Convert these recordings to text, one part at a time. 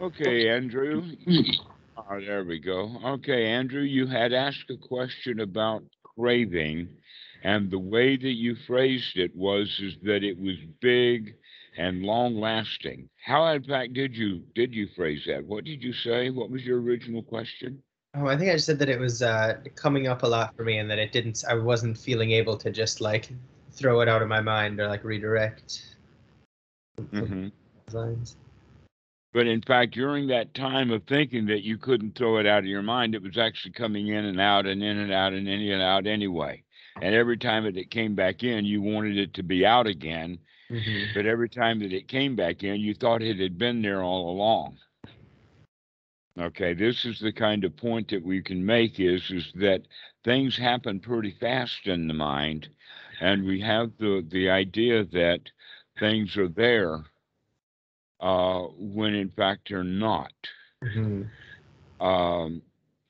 Okay, Andrew. Oh, there we go. Okay, Andrew, you had asked a question about craving, and the way that you phrased it was is that it was big and long lasting. How in fact did you did you phrase that? What did you say? What was your original question? Oh, I think I just said that it was uh, coming up a lot for me, and that it didn't. I wasn't feeling able to just like throw it out of my mind or like redirect. Mhm. Lines. But in fact, during that time of thinking that you couldn't throw it out of your mind, it was actually coming in and out and in and out and in and out anyway. And every time that it came back in, you wanted it to be out again. Mhm. But every time that it came back in, you thought it had been there all along. Okay, this is the kind of point that we can make is is that things happen pretty fast in the mind, and we have the the idea that things are there uh, when in fact they're not. Mhm. Um,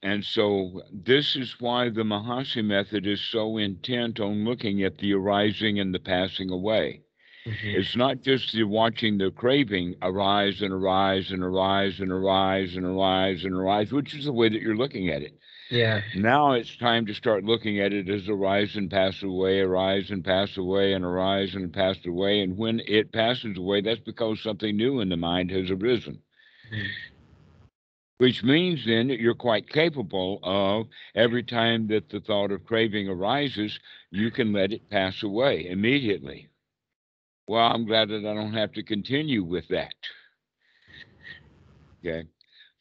and so this is why the Mahasi method is so intent on looking at the arising and the passing away. Mhm. It's not just the watching the craving arise and arise and arise and arise and arise and arise, which is the way that you're looking at it. Yeah. Now it's time to start looking at it as arise and pass away, arise and pass away, and arise and pass away. And when it passes away, that's because something new in the mind has arisen. Mhm. Which means then that you're quite capable of every time that the thought of craving arises, you can let it pass away immediately. Well, I'm glad that I don't have to continue with that. Okay.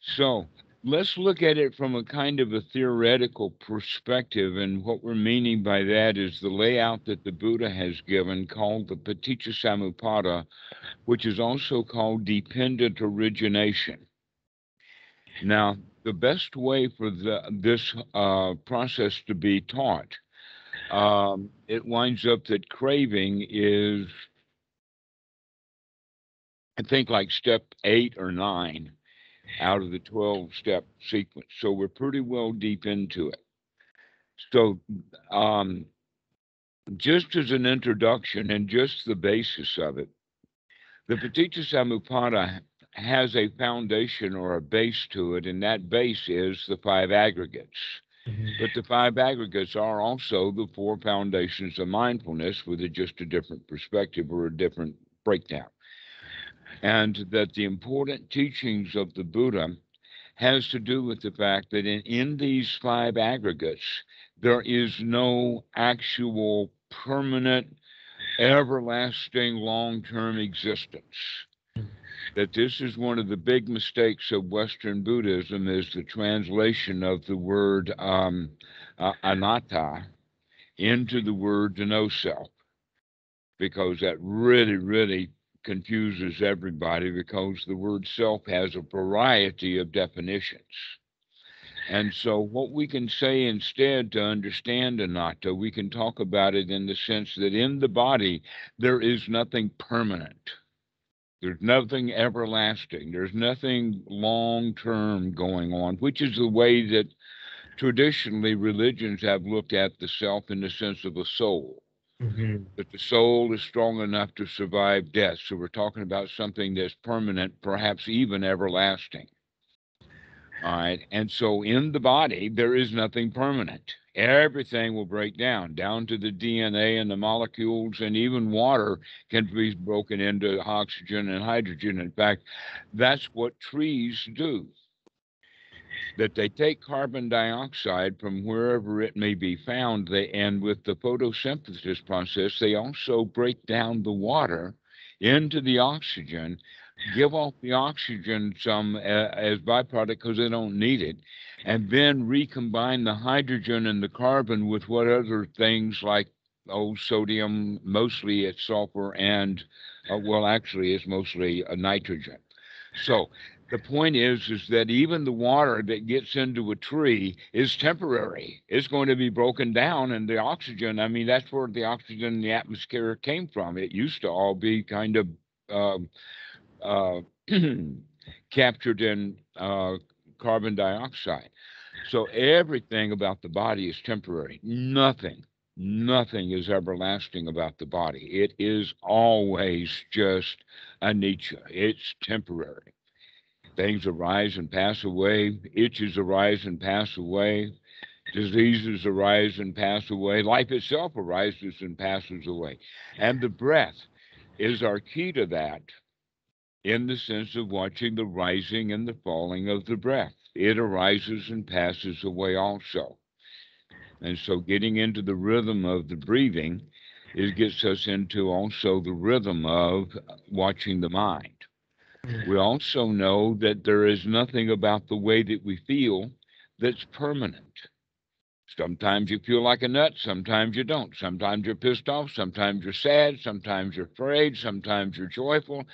So let's look at it from a kind of a theoretical perspective. And what we're meaning by that is the layout that the Buddha has given called the Paticca Samuppada, which is also called dependent origination. Now, the best way for the, this uh, process to be taught, um, it winds up that craving is, I think, like step eight or nine out of the 12 step sequence. So we're pretty well deep into it. So, um, just as an introduction and just the basis of it, the Paticca Samuppada has a foundation or a base to it, and that base is the five aggregates. Mhm. But the five aggregates are also the four foundations of mindfulness with a, just a different perspective or a different breakdown. And that the important teachings of the Buddha has to do with the fact that in, in these five aggregates, there is no actual permanent, everlasting, long term existence. That this is one of the big mistakes of Western Buddhism is the translation of the word um, uh, anatta into the word no self, because that really, really confuses everybody because the word self has a variety of definitions. And so, what we can say instead to understand anatta, we can talk about it in the sense that in the body, there is nothing permanent. There's nothing everlasting. There's nothing long term going on, which is the way that traditionally religions have looked at the self in the sense of a soul. Mhm. That the soul is strong enough to survive death. So we're talking about something that's permanent, perhaps even everlasting. All right. And so in the body, there is nothing permanent. Everything will break down, down to the DNA and the molecules, and even water can be broken into oxygen and hydrogen. In fact, that's what trees do. That they take carbon dioxide from wherever it may be found, they, and with the photosynthesis process, they also break down the water into the oxygen give off the oxygen some uh, as byproduct because they don't need it, and then recombine the hydrogen and the carbon with what other things like oh sodium, mostly it's sulfur, and uh, well actually it's mostly a nitrogen. So the point is is that even the water that gets into a tree is temporary. It's going to be broken down, and the oxygen. I mean that's where the oxygen in the atmosphere came from. It used to all be kind of um, uh, captured in uh, carbon dioxide. So everything about the body is temporary. Nothing, nothing is everlasting about the body. It is always just anicca. It's temporary. Things arise and pass away, itches arise and pass away, diseases arise and pass away, life itself arises and passes away. And the breath is our key to that in the sense of watching the rising and the falling of the breath. It arises and passes away also. And so getting into the rhythm of the breathing it gets us into also the rhythm of watching the mind. We also know that there is nothing about the way that we feel that's permanent. Sometimes you feel like a nut, sometimes you don't. Sometimes you're pissed off, sometimes you're sad, sometimes you're afraid, sometimes you're joyful,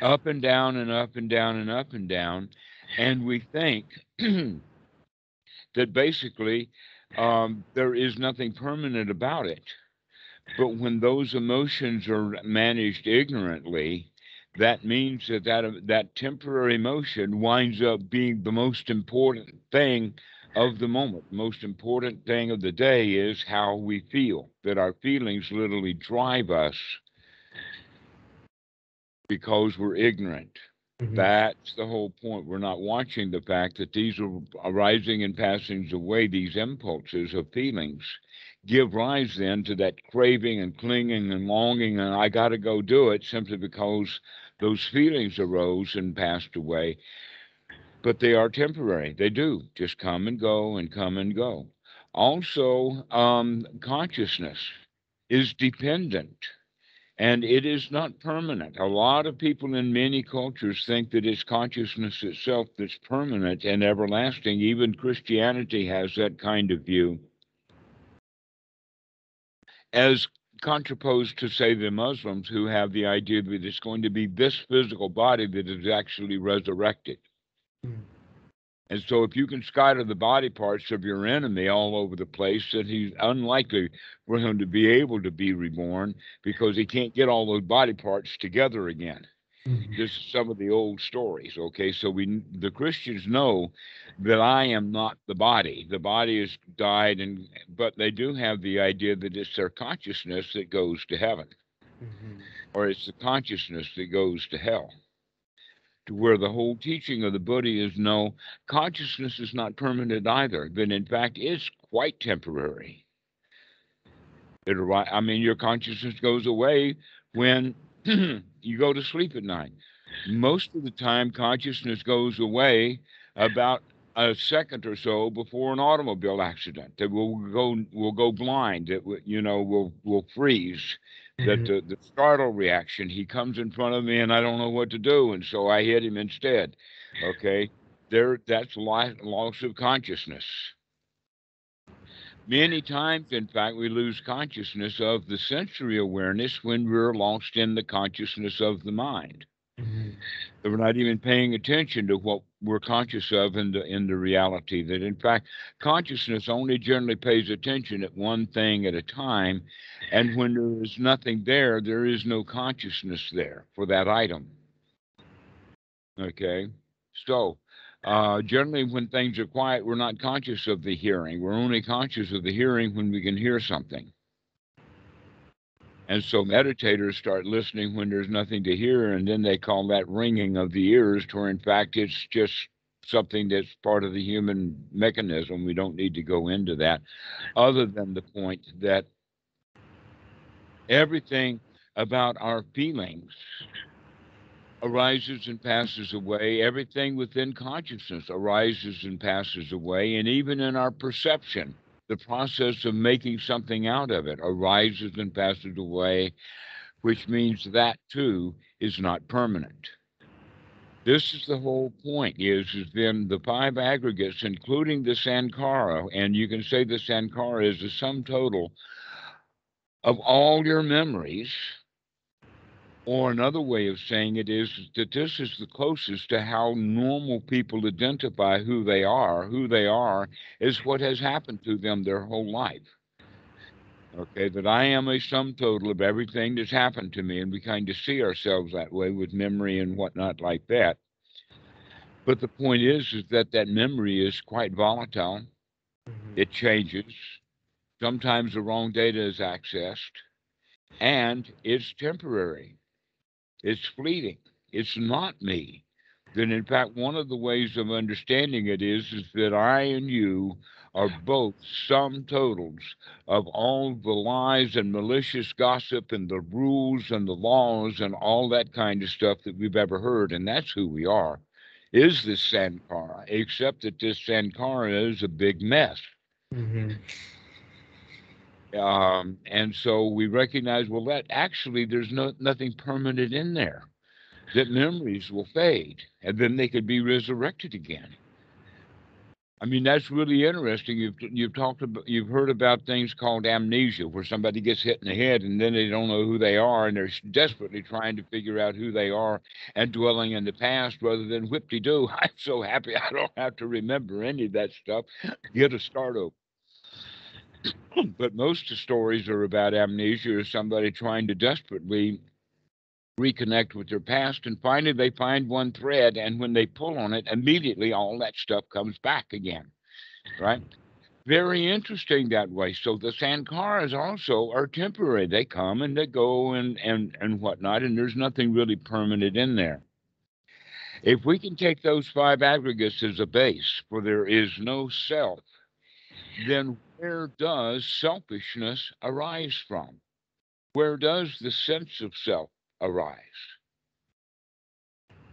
up and down and up and down and up and down. And we think that basically um, there is nothing permanent about it. But when those emotions are managed ignorantly, that means that that, that temporary emotion winds up being the most important thing of the moment. The most important thing of the day is how we feel, that our feelings literally drive us because we're ignorant. Mm-hmm. That's the whole point. We're not watching the fact that these are arising and passing away, these impulses of feelings give rise then to that craving and clinging and longing, and I got to go do it simply because those feelings arose and passed away. But they are temporary. They do just come and go and come and go. Also, um, consciousness is dependent and it is not permanent. A lot of people in many cultures think that it's consciousness itself that's permanent and everlasting. Even Christianity has that kind of view as contraposed to, say, the Muslims who have the idea that it's going to be this physical body that is actually resurrected. Mm. And so, if you can scatter the body parts of your enemy all over the place, then he's unlikely for him to be able to be reborn because he can't get all those body parts together again. Mm-hmm. This is some of the old stories. Okay, so we the Christians know that I am not the body. The body has died, and but they do have the idea that it's their consciousness that goes to heaven, mm-hmm. or it's the consciousness that goes to hell. To where the whole teaching of the Buddha is no, consciousness is not permanent either. But in fact, it's quite temporary. It, I mean, your consciousness goes away when you go to sleep at night. Most of the time, consciousness goes away about a second or so before an automobile accident. That will go will go blind. It you know will will freeze. Mm-hmm. That the, the startle reaction. He comes in front of me and I don't know what to do, and so I hit him instead. Okay, there that's loss of consciousness. Many times, in fact, we lose consciousness of the sensory awareness when we're lost in the consciousness of the mind. Mm-hmm. We're not even paying attention to what we're conscious of in the in the reality. That in fact, consciousness only generally pays attention at one thing at a time, and when there is nothing there, there is no consciousness there for that item. Okay, so uh, generally, when things are quiet, we're not conscious of the hearing. We're only conscious of the hearing when we can hear something. And so meditators start listening when there's nothing to hear, and then they call that ringing of the ears, to where in fact it's just something that's part of the human mechanism. We don't need to go into that, other than the point that everything about our feelings arises and passes away. Everything within consciousness arises and passes away. And even in our perception, the process of making something out of it arises and passes away, which means that too is not permanent. This is the whole point is, is then the five aggregates, including the Sankara, and you can say the Sankara is the sum total of all your memories or another way of saying it is that this is the closest to how normal people identify who they are. Who they are is what has happened to them their whole life. Okay, that I am a sum total of everything that's happened to me, and we kind of see ourselves that way with memory and whatnot like that. But the point is, is that that memory is quite volatile. Mm-hmm. It changes. Sometimes the wrong data is accessed, and it's temporary. It's fleeting. It's not me. then in fact one of the ways of understanding it is is that I and you are both sum totals of all the lies and malicious gossip and the rules and the laws and all that kind of stuff that we've ever heard, and that's who we are. Is this Sankara, except that this Sankara is a big mess. Mm-hmm. Um, and so we recognize, well, that actually there's no nothing permanent in there. That memories will fade, and then they could be resurrected again. I mean, that's really interesting. You've you've talked about, you've heard about things called amnesia, where somebody gets hit in the head and then they don't know who they are, and they're desperately trying to figure out who they are and dwelling in the past rather than whip-de-doo. I'm so happy I don't have to remember any of that stuff. Get a start over. Hmm, but most stories are about amnesia or somebody trying to desperately reconnect with their past and finally they find one thread and when they pull on it immediately all that stuff comes back again right? Very interesting that way. So the sankaras also are temporary. They come and they go and and and whatnot and there's nothing really permanent in there. If we can take those five aggregates as a base for there is no self then where does selfishness arise from where does the sense of self arise.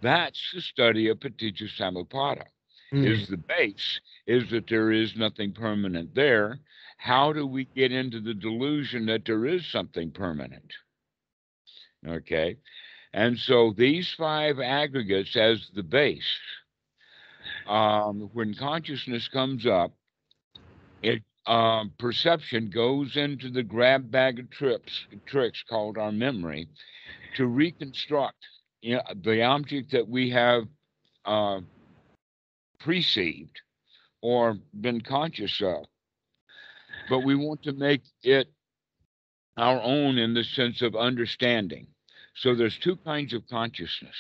That's the study of Paticca Samuppada. Mm. Is the base is that there is nothing permanent there. How do we get into the delusion that there is something permanent? Okay. And so these five aggregates as the base, um, when consciousness comes up, it um, perception goes into the grab bag of tricks, tricks called our memory, to reconstruct you know, the object that we have uh, perceived or been conscious of. But we want to make it our own in the sense of understanding. So there's two kinds of consciousness.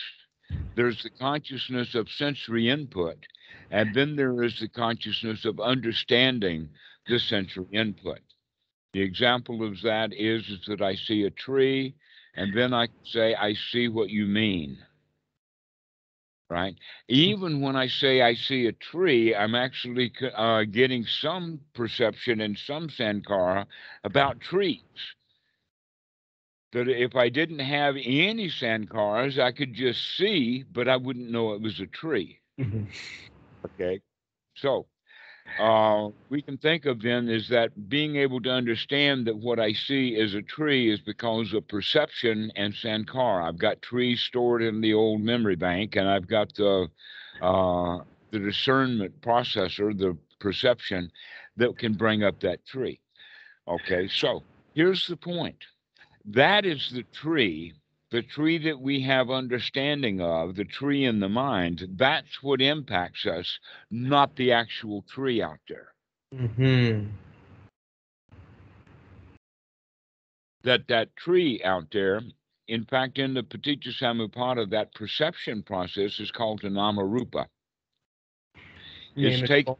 There's the consciousness of sensory input, and then there is the consciousness of understanding the sensory input. The example of that is, is that I see a tree and then I say, I see what you mean. Right? Even when I say I see a tree, I'm actually uh, getting some perception in some Sankara about trees. That if I didn't have any Sankaras, I could just see, but I wouldn't know it was a tree. Mm-hmm. Okay. So uh, we can think of then is that being able to understand that what I see as a tree is because of perception and sankara. I've got trees stored in the old memory bank, and I've got the uh, the discernment processor, the perception that can bring up that tree. Okay, so here's the point. That is the tree the tree that we have understanding of, the tree in the mind, that's what impacts us, not the actual tree out there. Mm-hmm. That that tree out there, in fact, in the Paticca Samuppada, that perception process is called the Nama Rupa. It's taken.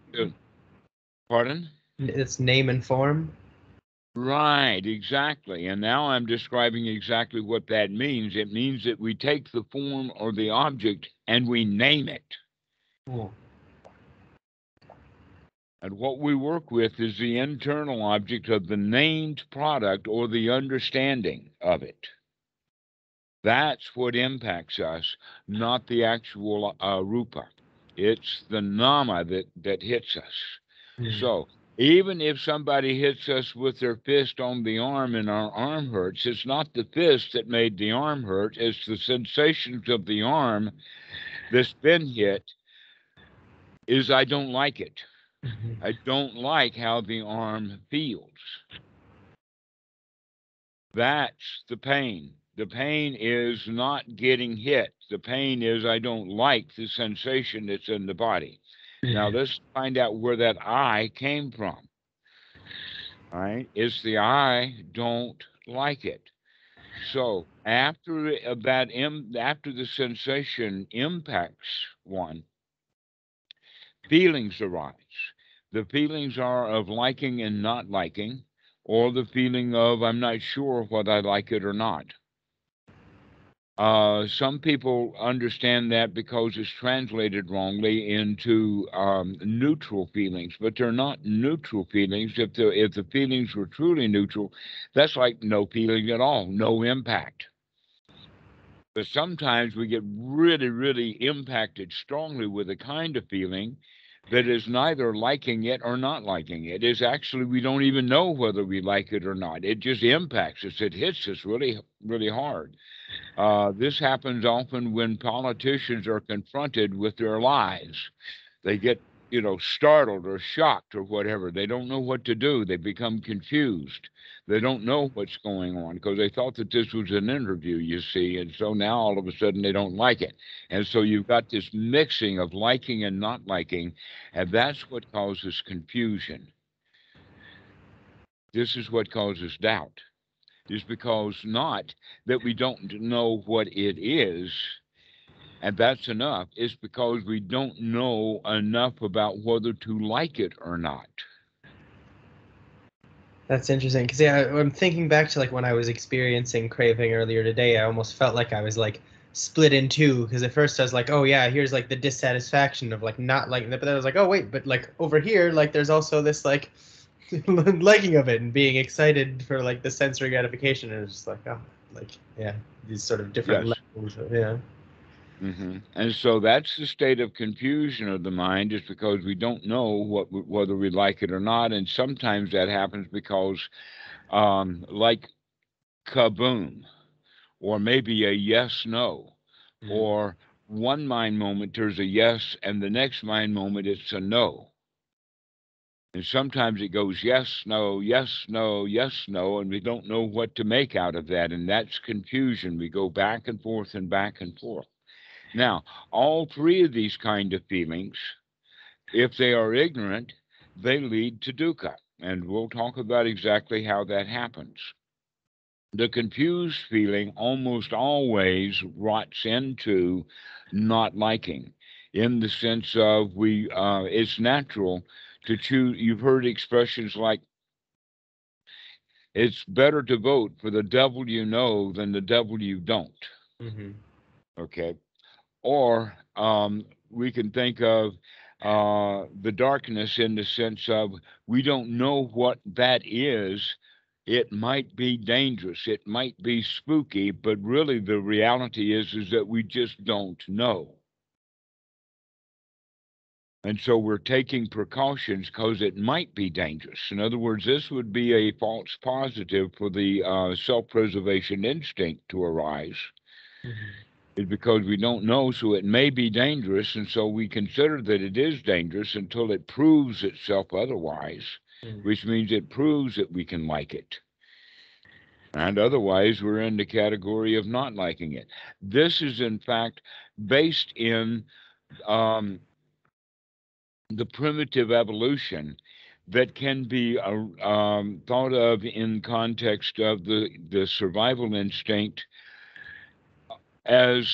Pardon? It's name and form. Right, exactly. And now I'm describing exactly what that means. It means that we take the form or the object and we name it. Cool. And what we work with is the internal object of the named product or the understanding of it. That's what impacts us, not the actual uh, rupa. It's the nama that, that hits us. Mm-hmm. So even if somebody hits us with their fist on the arm and our arm hurts, it's not the fist that made the arm hurt, it's the sensations of the arm that's been hit is I don't like it. Mm-hmm. I don't like how the arm feels. That's the pain. The pain is not getting hit. The pain is I don't like the sensation that's in the body. Now mm-hmm. let's find out where that I came from. All right, it's the I don't like it. So after uh, that, after the sensation impacts one, feelings arise. The feelings are of liking and not liking, or the feeling of I'm not sure whether I like it or not. Uh, some people understand that because it's translated wrongly into um, neutral feelings, but they're not neutral feelings. If the if the feelings were truly neutral, that's like no feeling at all, no impact. But sometimes we get really, really impacted strongly with a kind of feeling that is neither liking it or not liking it. Is actually we don't even know whether we like it or not. It just impacts us. It hits us really, really hard. Uh, this happens often when politicians are confronted with their lies. They get, you know, startled or shocked or whatever. They don't know what to do. They become confused. They don't know what's going on because they thought that this was an interview, you see. And so now all of a sudden they don't like it. And so you've got this mixing of liking and not liking. And that's what causes confusion. This is what causes doubt is because not that we don't know what it is, and that's enough. It's because we don't know enough about whether to like it or not. That's interesting because yeah, I'm thinking back to like when I was experiencing craving earlier today. I almost felt like I was like split in two because at first I was like, oh yeah, here's like the dissatisfaction of like not liking it, but then I was like, oh wait, but like over here, like there's also this like liking of it and being excited for like the sensory gratification and it's just like oh like yeah these sort of different yes. levels of, yeah mm-hmm. and so that's the state of confusion of the mind is because we don't know what whether we like it or not and sometimes that happens because um, like kaboom or maybe a yes no mm-hmm. or one mind moment there's a yes and the next mind moment it's a no and sometimes it goes yes, no, yes, no, yes, no, and we don't know what to make out of that. And that's confusion. We go back and forth and back and forth. Now, all three of these kind of feelings, if they are ignorant, they lead to dukkha. And we'll talk about exactly how that happens. The confused feeling almost always rots into not liking in the sense of we uh, it's natural to choose. You've heard expressions like, it's better to vote for the devil you know than the devil you don't. Mm-hmm. Okay. Or um, we can think of uh, the darkness in the sense of we don't know what that is. It might be dangerous. It might be spooky, but really the reality is is that we just don't know. And so we're taking precautions because it might be dangerous. In other words, this would be a false positive for the uh, self preservation instinct to arise. Mm-hmm. It's because we don't know, so it may be dangerous. And so we consider that it is dangerous until it proves itself otherwise, mm-hmm. which means it proves that we can like it. And otherwise, we're in the category of not liking it. This is, in fact, based in um, the primitive evolution that can be uh, um, thought of in context of the, the survival instinct as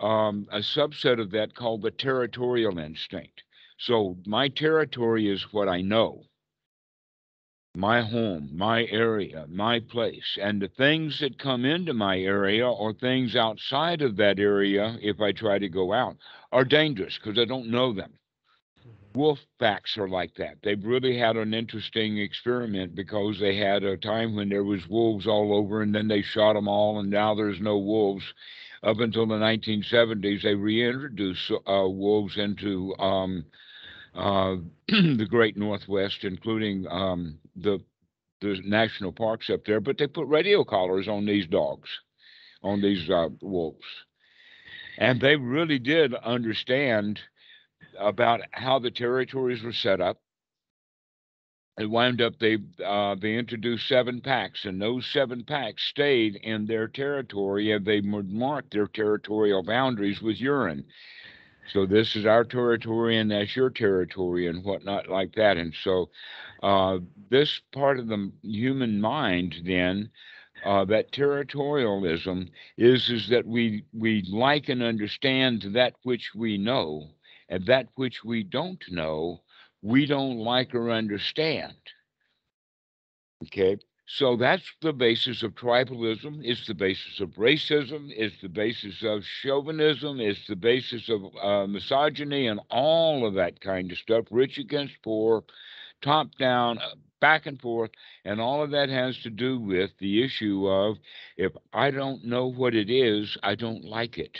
um, a subset of that called the territorial instinct. So my territory is what I know, my home, my area, my place. And the things that come into my area or things outside of that area, if I try to go out, are dangerous because I don't know them wolf packs are like that. They've really had an interesting experiment because they had a time when there was wolves all over, and then they shot them all, and now there's no wolves. Up until the 1970s, they reintroduced uh, wolves into um, uh, the Great Northwest, including um, the the national parks up there. But they put radio collars on these dogs, on these uh, wolves, and they really did understand about how the territories were set up. It wound up they uh, they introduced seven packs, and those seven packs stayed in their territory, and they marked their territorial boundaries with urine. So this is our territory, and that's your territory, and whatnot like that. And so, uh, this part of the human mind, then, uh, that territorialism is is that we we like and understand that which we know and that which we don't know, we don't like or understand. Okay, So that's the basis of tribalism. It's the basis of racism. It's the basis of chauvinism. It's the basis of uh, misogyny and all of that kind of stuff. Rich against poor, top down, uh, back and forth. And all of that has to do with the issue of if I don't know what it is, I don't like it.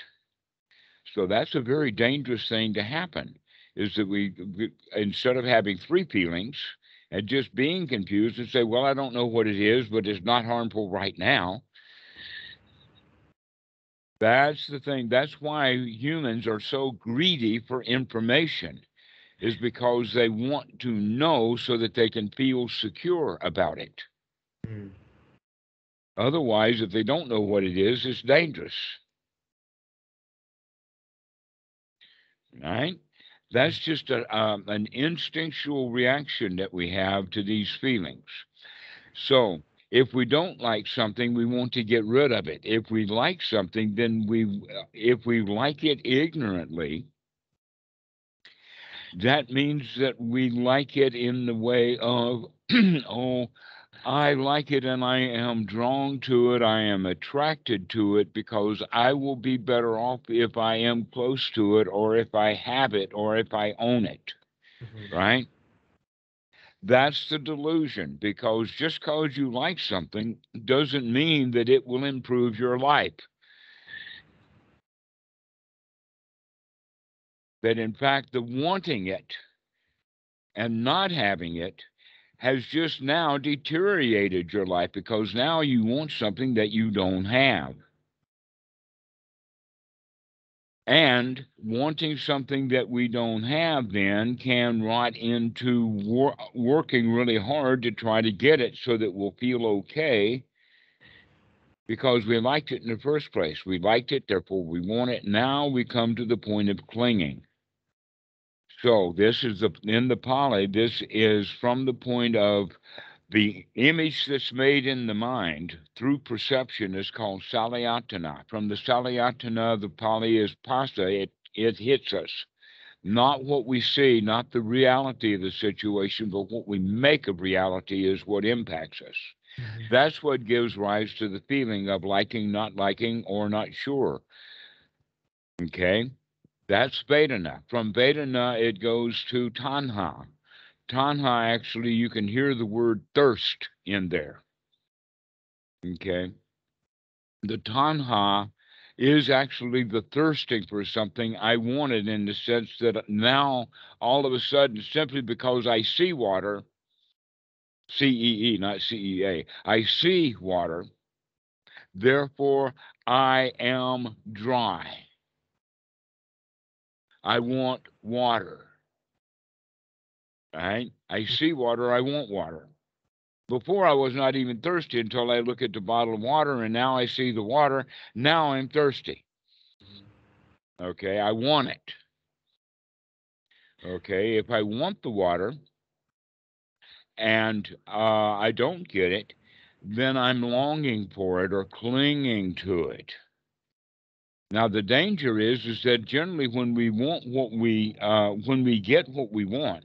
So that's a very dangerous thing to happen. Is that we, we instead of having three feelings, and just being confused and say, well, I don't know what it is, but it's not harmful right now. That's the thing. That's why humans are so greedy for information, is because they want to know so that they can feel secure about it. Mm. Otherwise, if they don't know what it is, it's dangerous. Right? That's just a, um, an instinctual reaction that we have to these feelings. So, if we don't like something, we want to get rid of it. If we like something, then we, if we like it ignorantly, that means that we like it in the way of, oh, I like it and I am drawn to it. I am attracted to it because I will be better off if I am close to it or if I have it or if I own it. Mm-hmm. Right? That's the delusion because just because you like something doesn't mean that it will improve your life. That in fact, the wanting it and not having it has just now deteriorated your life because now you want something that you don't have. And wanting something that we don't have then can rot into wor- working really hard to try to get it so that we'll feel okay because we liked it in the first place. We liked it, therefore we want it. Now we come to the point of clinging. So this is the in the Pali. This is from the point of the image that's made in the mind through perception is called salayatana. From the salayatana, the Pali is phassa. It it hits us, not what we see, not the reality of the situation, but what we make of reality is what impacts us. Mm-hmm. That's what gives rise to the feeling of liking, not liking, or not sure. Okay. That's Vedana. From Vedana, it goes to Tanha. Tanha, actually, you can hear the word thirst in there. Okay. The Tanha is actually the thirsting for something I wanted in the sense that now, all of a sudden, simply because I see water, C E E, not C E A, I see water, therefore I am dry. I want water. Right? I see water, I want water. Before I was not even thirsty until I look at the bottle of water, and now I see the water. Now I'm thirsty. Okay, I want it. Okay, if I want the water and uh, I don't get it, then I'm longing for it or clinging to it. Now the danger is is that generally when we want what we uh, when we get what we want,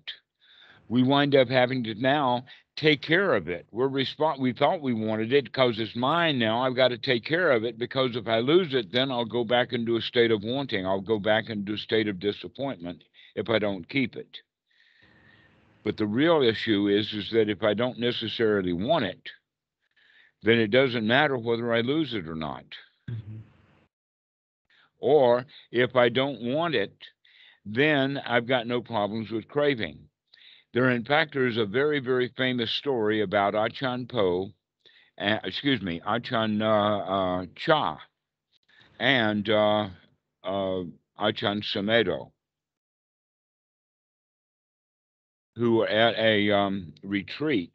we wind up having to now take care of it. We're respond we thought we wanted it because it's mine now. I've got to take care of it because if I lose it, then I'll go back into a state of wanting. I'll go back into a state of disappointment if I don't keep it. But the real issue is is that if I don't necessarily want it, then it doesn't matter whether I lose it or not. Mm-hmm. Or if I don't want it, then I've got no problems with craving. There, in fact, there is a very, very famous story about Achan Po, uh, excuse me, Achan uh, uh, Cha, and uh, uh, Achan Sumedho, who were at a um, retreat.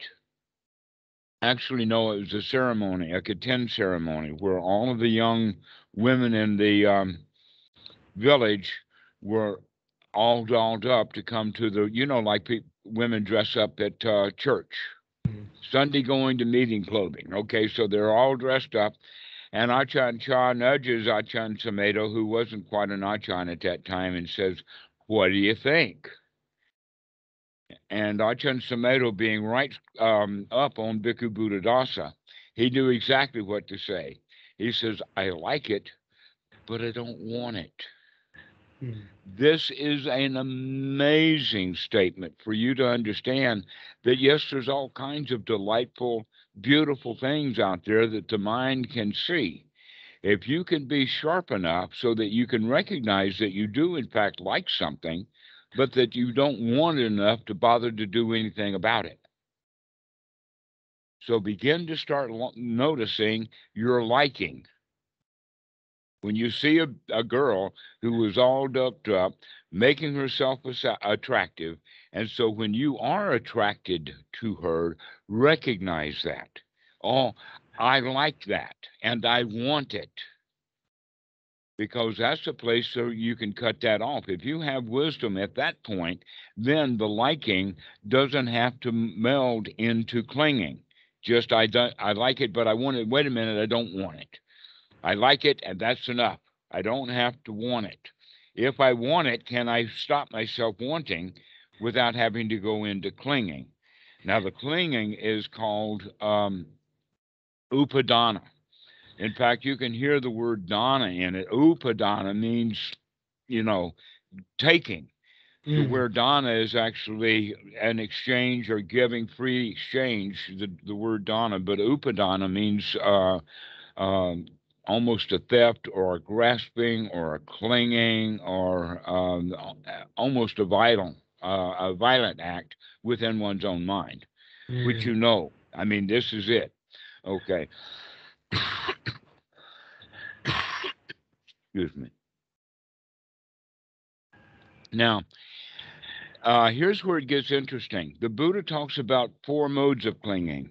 Actually, no, it was a ceremony, a Kathin ceremony, where all of the young women in the um, village were all dolled up to come to the, you know, like pe- women dress up at uh, church, mm-hmm. Sunday going to meeting clothing. Okay, so they're all dressed up. And Achan Cha nudges Achan Sumedho, who wasn't quite an Achan at that time, and says, What do you think? And Ajahn Sumedho being right um, up on Bhikkhu Buddhadasa, he knew exactly what to say. He says, I like it, but I don't want it. Hmm. This is an amazing statement for you to understand that yes, there's all kinds of delightful, beautiful things out there that the mind can see. If you can be sharp enough so that you can recognize that you do, in fact, like something, but that you don't want it enough to bother to do anything about it. So begin to start noticing your liking when you see a, a girl who is all doped up, making herself attractive, and so when you are attracted to her, recognize that. Oh, I like that and I want it. Because that's the place so you can cut that off. If you have wisdom at that point, then the liking doesn't have to meld into clinging. Just I don't I like it, but I want it. Wait a minute, I don't want it. I like it, and that's enough. I don't have to want it. If I want it, can I stop myself wanting without having to go into clinging? Now, the clinging is called um, upadana. In fact, you can hear the word dana in it. Upadana means, you know, taking. Mm. Where dana is actually an exchange or giving free exchange, the, the word dana, but upadana means uh, um, almost a theft or a grasping or a clinging or um, almost a violent uh, a violent act within one's own mind, mm. which you know. I mean, this is it. Okay. Excuse me. Now, uh, here's where it gets interesting. The Buddha talks about four modes of clinging.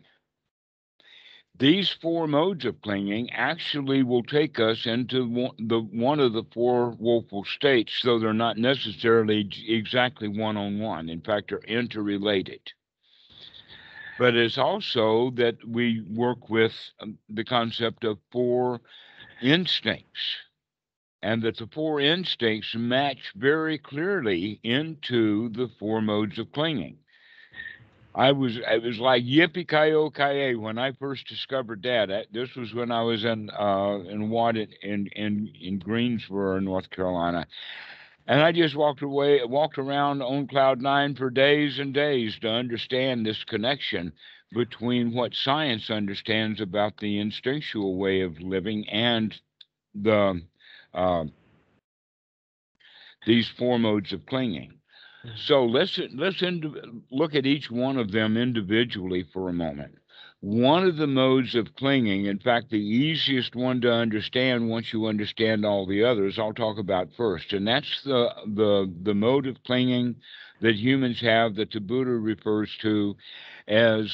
These four modes of clinging actually will take us into one, the one of the four woeful states, though they're not necessarily exactly one on one. In fact, they're interrelated. But it's also that we work with um, the concept of four instincts, and that the four instincts match very clearly into the four modes of clinging. I was it was like yippee ki ki when I first discovered that. This was when I was in uh, in Wadden in in in Greensboro, North Carolina, and I just walked away, walked around on cloud nine for days and days to understand this connection between what science understands about the instinctual way of living and the uh, these four modes of clinging. So let's let's look at each one of them individually for a moment. One of the modes of clinging, in fact, the easiest one to understand once you understand all the others, I'll talk about first, and that's the the the mode of clinging that humans have that the Buddha refers to as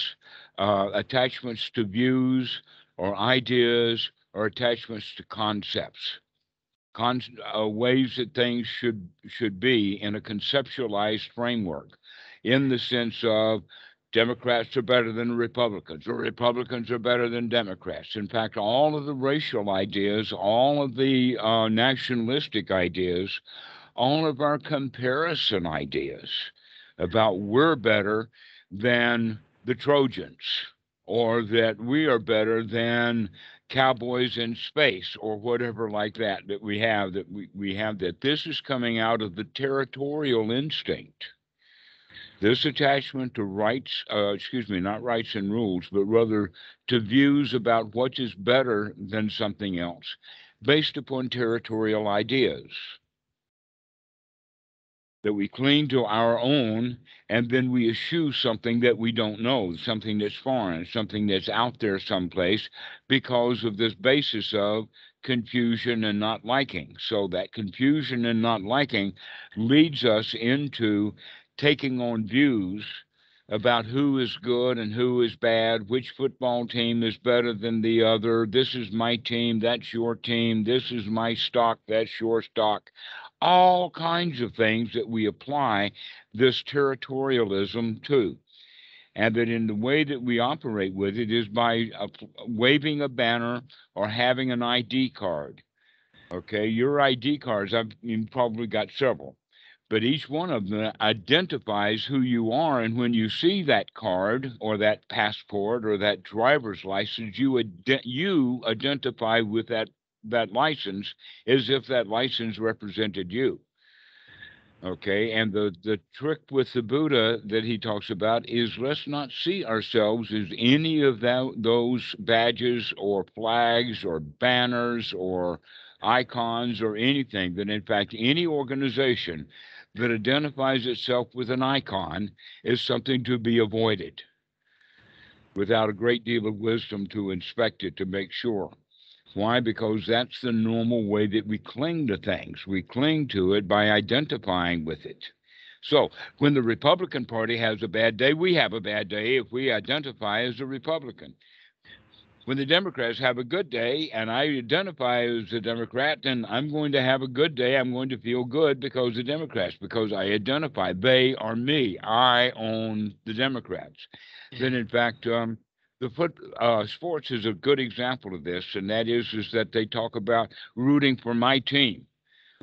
uh, attachments to views or ideas or attachments to concepts. Con- uh, ways that things should should be in a conceptualized framework, in the sense of Democrats are better than Republicans, or Republicans are better than Democrats. In fact, all of the racial ideas, all of the uh, nationalistic ideas, all of our comparison ideas about we're better than the Trojans, or that we are better than cowboys in space or whatever like that that we have that we, we have that this is coming out of the territorial instinct this attachment to rights uh, excuse me not rights and rules but rather to views about what is better than something else based upon territorial ideas that we cling to our own and then we eschew something that we don't know, something that's foreign, something that's out there someplace because of this basis of confusion and not liking. So that confusion and not liking leads us into taking on views about who is good and who is bad, which football team is better than the other. This is my team, that's your team. This is my stock, that's your stock all kinds of things that we apply this territorialism to. And that in the way that we operate with it is by waving a banner or having an ID card. Okay, your ID cards, I've probably got several, but each one of them identifies who you are. And when you see that card or that passport or that driver's license, you ad- you identify with that that license as if that license represented you. Okay, and the the trick with the Buddha that he talks about is let's not see ourselves as any of that those badges or flags or banners or icons or anything. That in fact, any organization that identifies itself with an icon is something to be avoided without a great deal of wisdom to inspect it to make sure. Why? Because that's the normal way that we cling to things. We cling to it by identifying with it. So when the Republican Party has a bad day, we have a bad day if we identify as a Republican. When the Democrats have a good day and I identify as a Democrat, then I'm going to have a good day. I'm going to feel good because the Democrats, because I identify. They are me. I own the Democrats. Then, in fact, um, the foot uh, sports is a good example of this, and that is is that they talk about rooting for my team.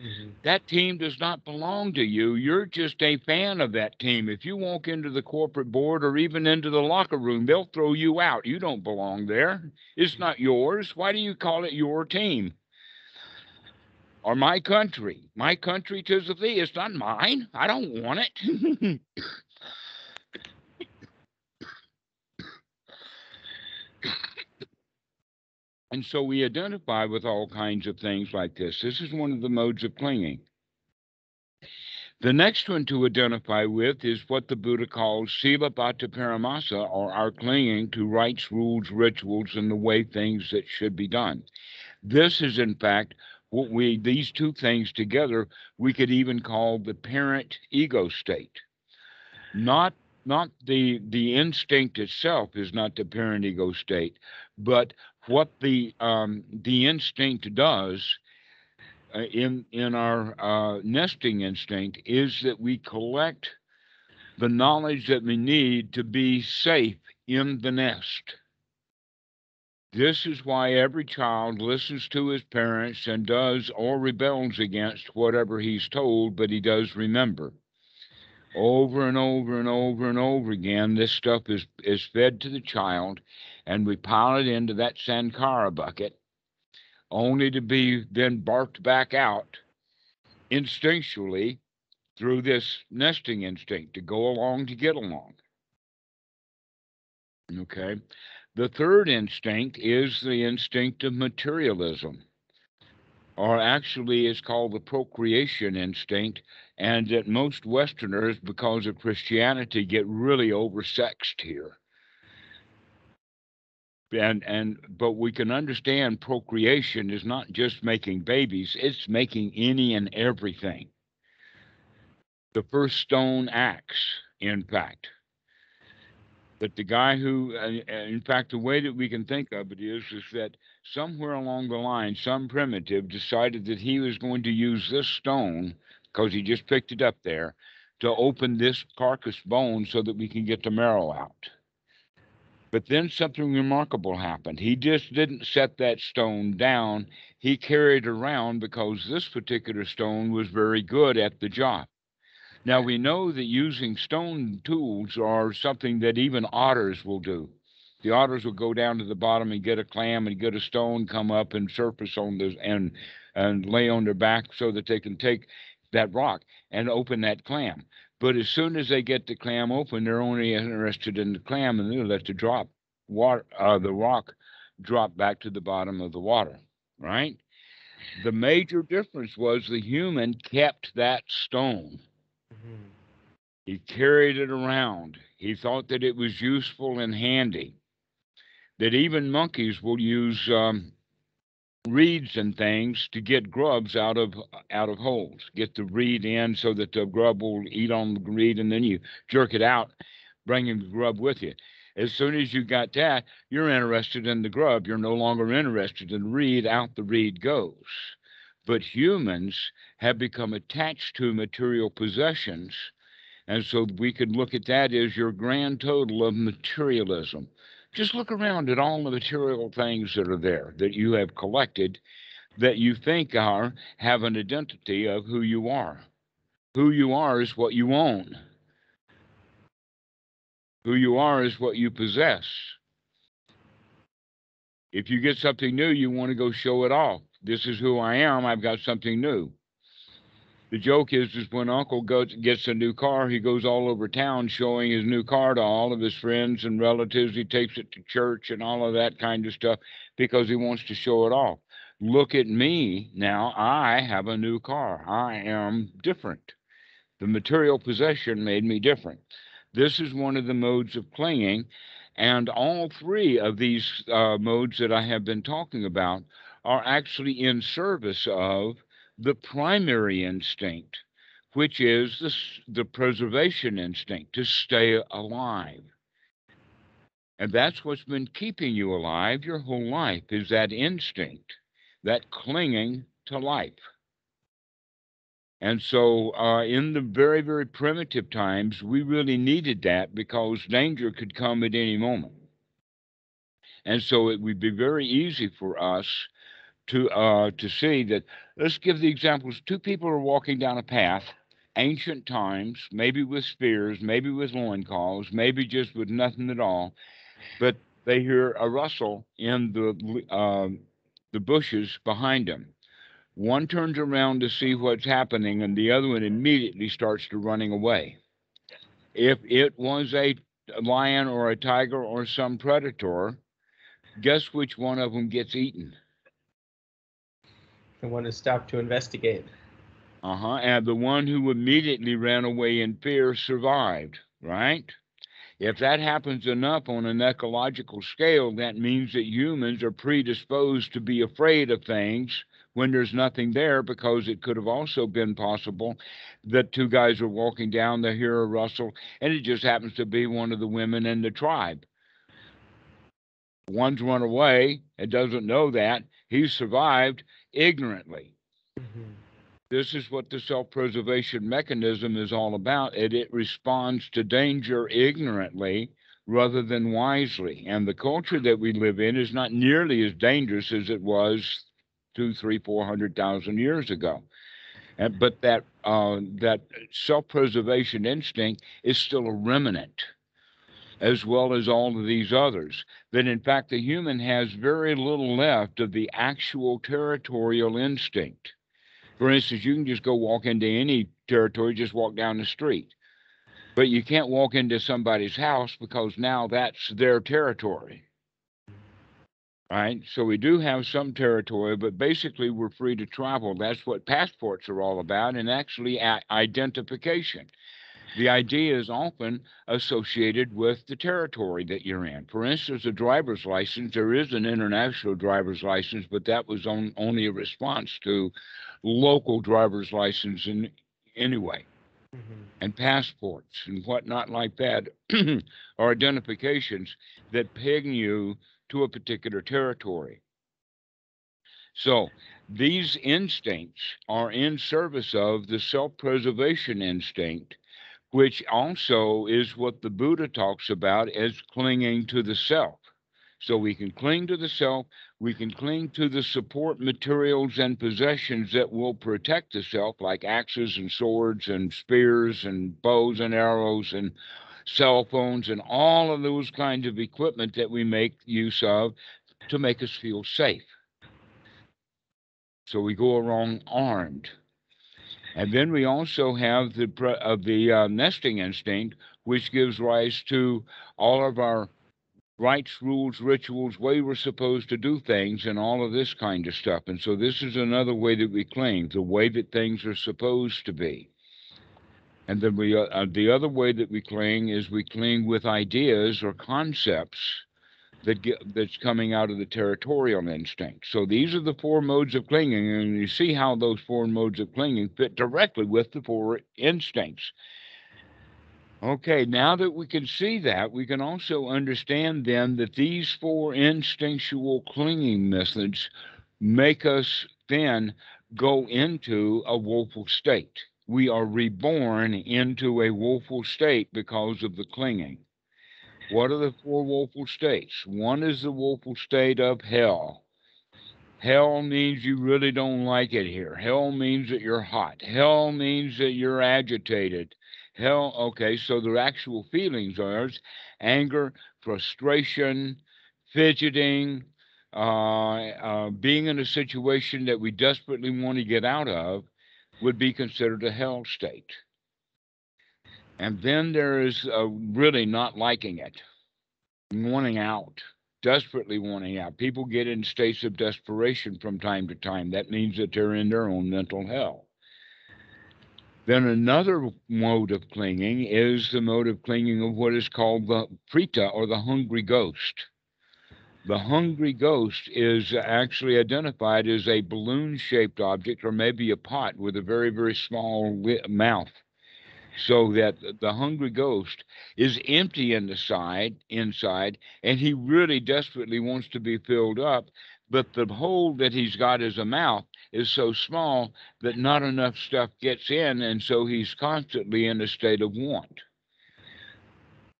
Mm-hmm. That team does not belong to you. You're just a fan of that team. If you walk into the corporate board or even into the locker room, they'll throw you out. You don't belong there. It's not yours. Why do you call it your team? Or my country. My country tis of thee. It's not mine. I don't want it. And so we identify with all kinds of things like this. This is one of the modes of clinging. The next one to identify with is what the Buddha calls sila bhatta paramasa, or our clinging to rites, rules, rituals, and the way things that should be done. This is, in fact, what we, these two things together, we could even call the parent ego state. Not not the the instinct itself is not the parent ego state, but what the um, the instinct does uh, in in our uh, nesting instinct is that we collect the knowledge that we need to be safe in the nest. This is why every child listens to his parents and does or rebels against whatever he's told, but he does remember. Over and over and over and over again, this stuff is, is fed to the child, and we pile it into that Sankara bucket, only to be then barked back out instinctually through this nesting instinct to go along to get along. Okay. The third instinct is the instinct of materialism, or actually, is called the procreation instinct, and that most Westerners, because of Christianity, get really oversexed here. And and but we can understand procreation is not just making babies it's making any and everything. The first stone axe in fact. That the guy who uh, in fact the way that we can think of it is is that somewhere along the line some primitive decided that he was going to use this stone because he just picked it up there to open this carcass bone so that we can get the marrow out but then something remarkable happened. He just didn't set that stone down. He carried around because this particular stone was very good at the job. Now we know that using stone tools are something that even otters will do. The otters will go down to the bottom and get a clam and get a stone, come up and surface on this and and lay on their back so that they can take that rock and open that clam. But as soon as they get the clam open, they're only interested in the clam and they let the drop water, uh, the rock drop back to the bottom of the water, right? The major difference was the human kept that stone. Mm-hmm. He carried it around. He thought that it was useful and handy. That even monkeys will use um, reeds and things to get grubs out of out of holes. Get the reed in so that the grub will eat on the reed, and then you jerk it out, bringing the grub with you. As soon as you got that, you're interested in the grub. You're no longer interested in reed. Out the reed goes. But humans have become attached to material possessions. And so we could look at that as your grand total of materialism. Just look around at all the material things that are there that you have collected that you think are have an identity of who you are. Who you are is what you own. Who you are is what you possess. If you get something new, you want to go show it off. This is who I am. I've got something new. The joke is, is when Uncle goes gets a new car, he goes all over town showing his new car to all of his friends and relatives. He takes it to church and all of that kind of stuff because he wants to show it off. Look at me now. I have a new car. I am different. The material possession made me different. This is one of the modes of clinging. And all three of these uh, modes that I have been talking about are actually in service of the primary instinct, which is the, the preservation instinct to stay alive. And that's what's been keeping you alive your whole life is that instinct, that clinging to life. And so, uh, in the very, very primitive times, we really needed that because danger could come at any moment. And so, it would be very easy for us to uh, to see that. Let's give the examples. Two people are walking down a path, ancient times, maybe with spears, maybe with loincloths, maybe just with nothing at all, but they hear a rustle in the uh, the bushes behind them one turns around to see what's happening, and the other one immediately starts to running away. If it was a lion or a tiger or some predator, guess which one of them gets eaten? The one who stopped to investigate. Uh huh. And the one who immediately ran away in fear survived, right? If that happens enough on an ecological scale, that means that humans are predisposed to be afraid of things when there's nothing there because it could have also been possible that two guys are walking down, they hear a rustle, and it just happens to be one of the women in the tribe. One's run away and doesn't know that. He's survived ignorantly. Mm-hmm. This is what the self preservation mechanism is all about. And it responds to danger ignorantly rather than wisely. And the culture that we live in is not nearly as dangerous as it was two, three, four hundred thousand years ago. And, but that uh, that self-preservation instinct is still a remnant, as well as all of these others. That in fact the human has very little left of the actual territorial instinct. For instance, you can just go walk into any territory, just walk down the street. But you can't walk into somebody's house because now that's their territory right? So we do have some territory, but basically we're free to travel. That's what passports are all about, and actually identification. The idea is often associated with the territory that you're in. For instance, a driver's license, there is an international driver's license, but that was on, only a response to local driver's license in, anyway. Mm-hmm. And passports and whatnot like that are identifications that peg you to a particular territory. So these instincts are in service of the self preservation instinct, which also is what the Buddha talks about as clinging to the self. So we can cling to the self, we can cling to the support materials and possessions that will protect the self, like axes and swords and spears and bows and arrows and cell phones, and all of those kinds of equipment that we make use of to make us feel safe. So we go around armed. And then we also have the uh, the uh, nesting instinct, which gives rise to all of our rites, rules, rituals, way we're supposed to do things, and all of this kind of stuff. And so this is another way that we cling, the way that things are supposed to be. And then we, uh, uh, the other way that we cling is we cling with ideas or concepts that get, that's coming out of the territorial instinct. So these are the four modes of clinging, and you see how those four modes of clinging fit directly with the four instincts. Okay, now that we can see that, we can also understand then that these four instinctual clinging methods make us then go into a woeful state we are reborn into a woeful state because of the clinging. What are the four woeful states? One is the woeful state of hell. Hell means you really don't like it here. Hell means that you're hot. Hell means that you're agitated. Hell, okay, so the actual feelings are anger, frustration, fidgeting, uh, uh, being in a situation that we desperately want to get out of would be considered a hell state. And then there is uh, really not liking it, wanting out, desperately wanting out. People get in states of desperation from time to time. That means that they're in their own mental hell. Then another mode of clinging is the mode of clinging of what is called the preta or the hungry ghost. The hungry ghost is actually identified as a balloon shaped object or maybe a pot with a very, very small mouth. So that the hungry ghost is empty in the side, inside, and he really desperately wants to be filled up. But the hole that he's got as a mouth is so small that not enough stuff gets in, and so he's constantly in a state of want.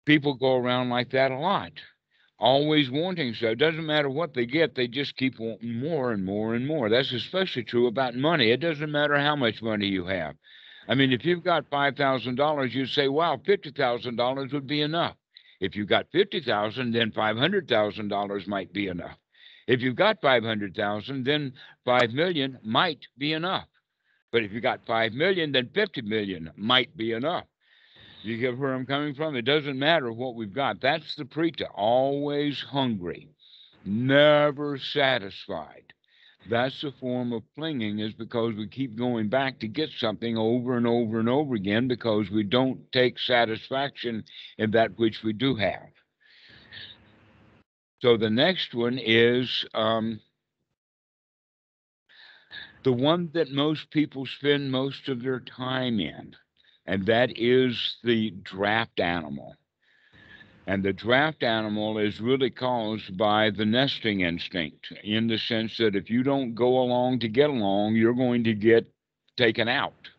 People go around like that a lot always wanting so. It doesn't matter what they get, they just keep wanting more and more and more. That's especially true about money. It doesn't matter how much money you have. I mean, if you've got $5,000, you say, wow, $50,000 would be enough. If you got 50,000, then $500,000 might be enough. If you've got 500,000, then 5 million might be enough. But if you got 5 million, then 50 million might be enough. You get where I'm coming from? It doesn't matter what we've got. That's the preta, always hungry, never satisfied. That's the form of clinging, is because we keep going back to get something over and over and over again because we don't take satisfaction in that which we do have. So the next one is um, the one that most people spend most of their time in and that is the draft animal. And the draft animal is really caused by the nesting instinct, in the sense that if you don't go along to get along, you're going to get taken out.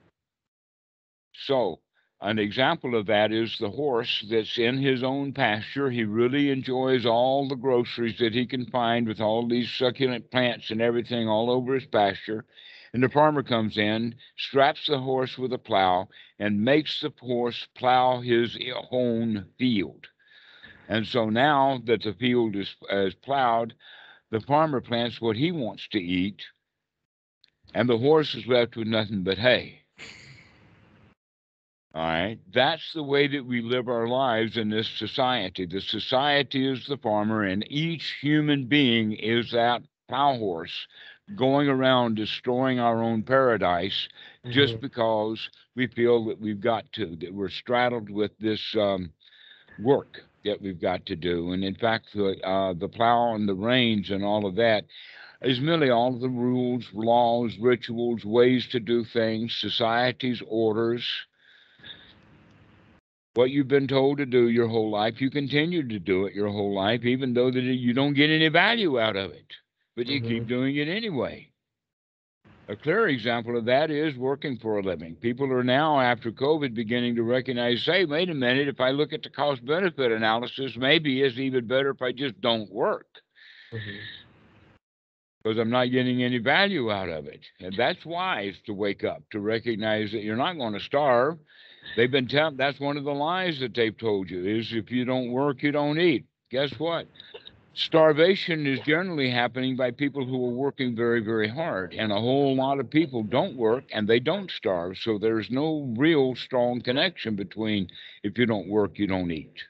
So, an example of that is the horse that's in his own pasture. He really enjoys all the groceries that he can find with all these succulent plants and everything all over his pasture. And the farmer comes in, straps the horse with a plow, and makes the horse plow his own field. And so now that the field is, is plowed, the farmer plants what he wants to eat, and the horse is left with nothing but hay. All right, that's the way that we live our lives in this society. The society is the farmer, and each human being is that plow horse going around destroying our own paradise mm-hmm. just because we feel that we've got to, that we're straddled with this um, work that we've got to do. And in fact, the, uh, the plow and the reins and all of that is merely all of the rules, laws, rituals, ways to do things, society's orders. What you've been told to do your whole life, you continue to do it your whole life, even though that you don't get any value out of it but you mm-hmm. keep doing it anyway. A clear example of that is working for a living. People are now, after COVID, beginning to recognize, say, wait a minute, if I look at the cost benefit analysis, maybe it's even better if I just don't work. Mm-hmm. Because I'm not getting any value out of it. And that's wise to wake up, to recognize that you're not going to starve. They've been telling that's one of the lies that they've told you is if you don't work, you don't eat. Guess what? Starvation is generally happening by people who are working very, very hard. And a whole lot of people don't work and they don't starve. So there's no real strong connection between if you don't work, you don't eat.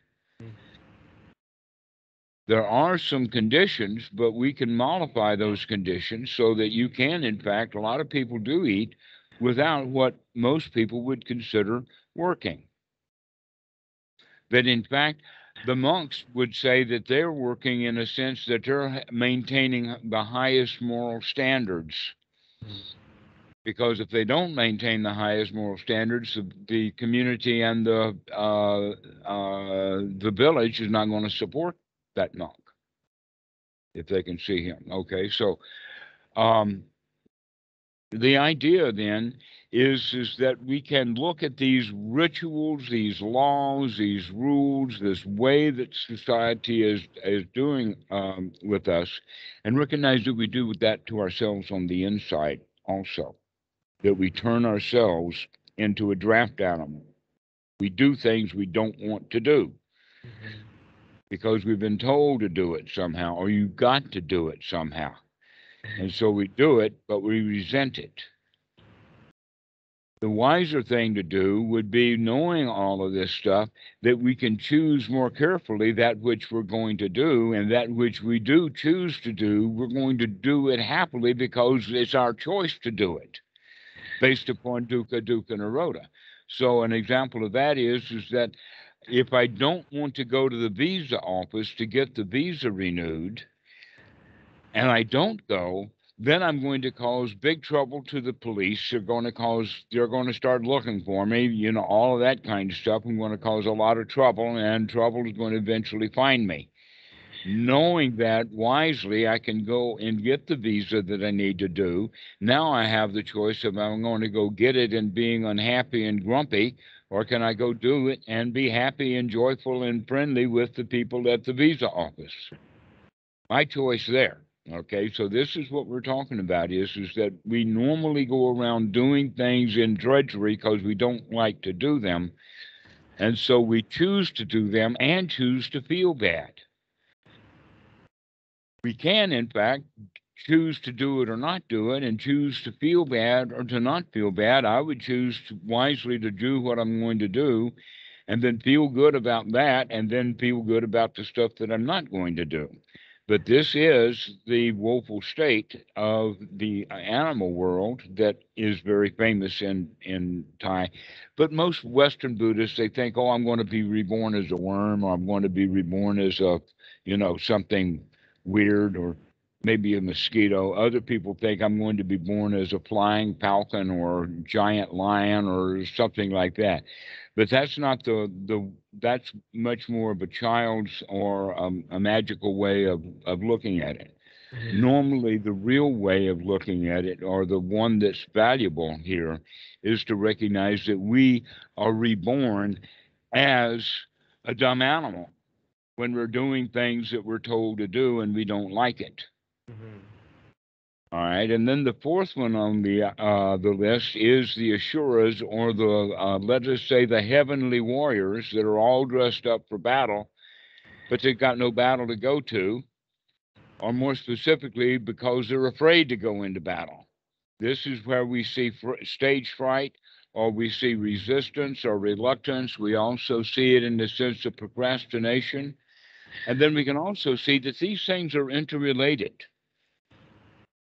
There are some conditions, but we can modify those conditions so that you can, in fact, a lot of people do eat without what most people would consider working. That in fact, the monks would say that they're working in a sense that they're maintaining the highest moral standards. Because if they don't maintain the highest moral standards, the, the community and the uh, uh, the village is not going to support that monk if they can see him. Okay, so um, the idea then is is that we can look at these rituals, these laws, these rules, this way that society is is doing um, with us, and recognize that we do with that to ourselves on the inside also. That we turn ourselves into a draft animal. We do things we don't want to do because we've been told to do it somehow, or you've got to do it somehow. And so we do it, but we resent it the wiser thing to do would be knowing all of this stuff that we can choose more carefully that which we're going to do and that which we do choose to do we're going to do it happily because it's our choice to do it based upon dukkha dukkha nirodha so an example of that is is that if i don't want to go to the visa office to get the visa renewed and i don't go then I'm going to cause big trouble to the police. They're going to cause, they're going to start looking for me, you know, all of that kind of stuff. I'm going to cause a lot of trouble, and trouble is going to eventually find me. Knowing that wisely, I can go and get the visa that I need to do. Now I have the choice of I'm going to go get it and being unhappy and grumpy, or can I go do it and be happy and joyful and friendly with the people at the visa office? My choice there. Okay, so this is what we're talking about is is that we normally go around doing things in drudgery because we don't like to do them. And so we choose to do them and choose to feel bad. We can, in fact, choose to do it or not do it and choose to feel bad or to not feel bad. I would choose to wisely to do what I'm going to do and then feel good about that and then feel good about the stuff that I'm not going to do. But this is the woeful state of the animal world that is very famous in, in Thai. But most Western Buddhists, they think, oh, I'm going to be reborn as a worm, or I'm going to be reborn as a, you know, something weird, or maybe a mosquito. Other people think I'm going to be born as a flying falcon or giant lion or something like that but that's not the the that's much more of a child's or um, a magical way of of looking at it mm-hmm. normally the real way of looking at it or the one that's valuable here is to recognize that we are reborn as a dumb animal when we're doing things that we're told to do and we don't like it mm-hmm. All right, and then the fourth one on the uh, the list is the Asuras, or the uh, let us say the heavenly warriors that are all dressed up for battle, but they've got no battle to go to, or more specifically, because they're afraid to go into battle. This is where we see fr- stage fright, or we see resistance or reluctance. We also see it in the sense of procrastination, and then we can also see that these things are interrelated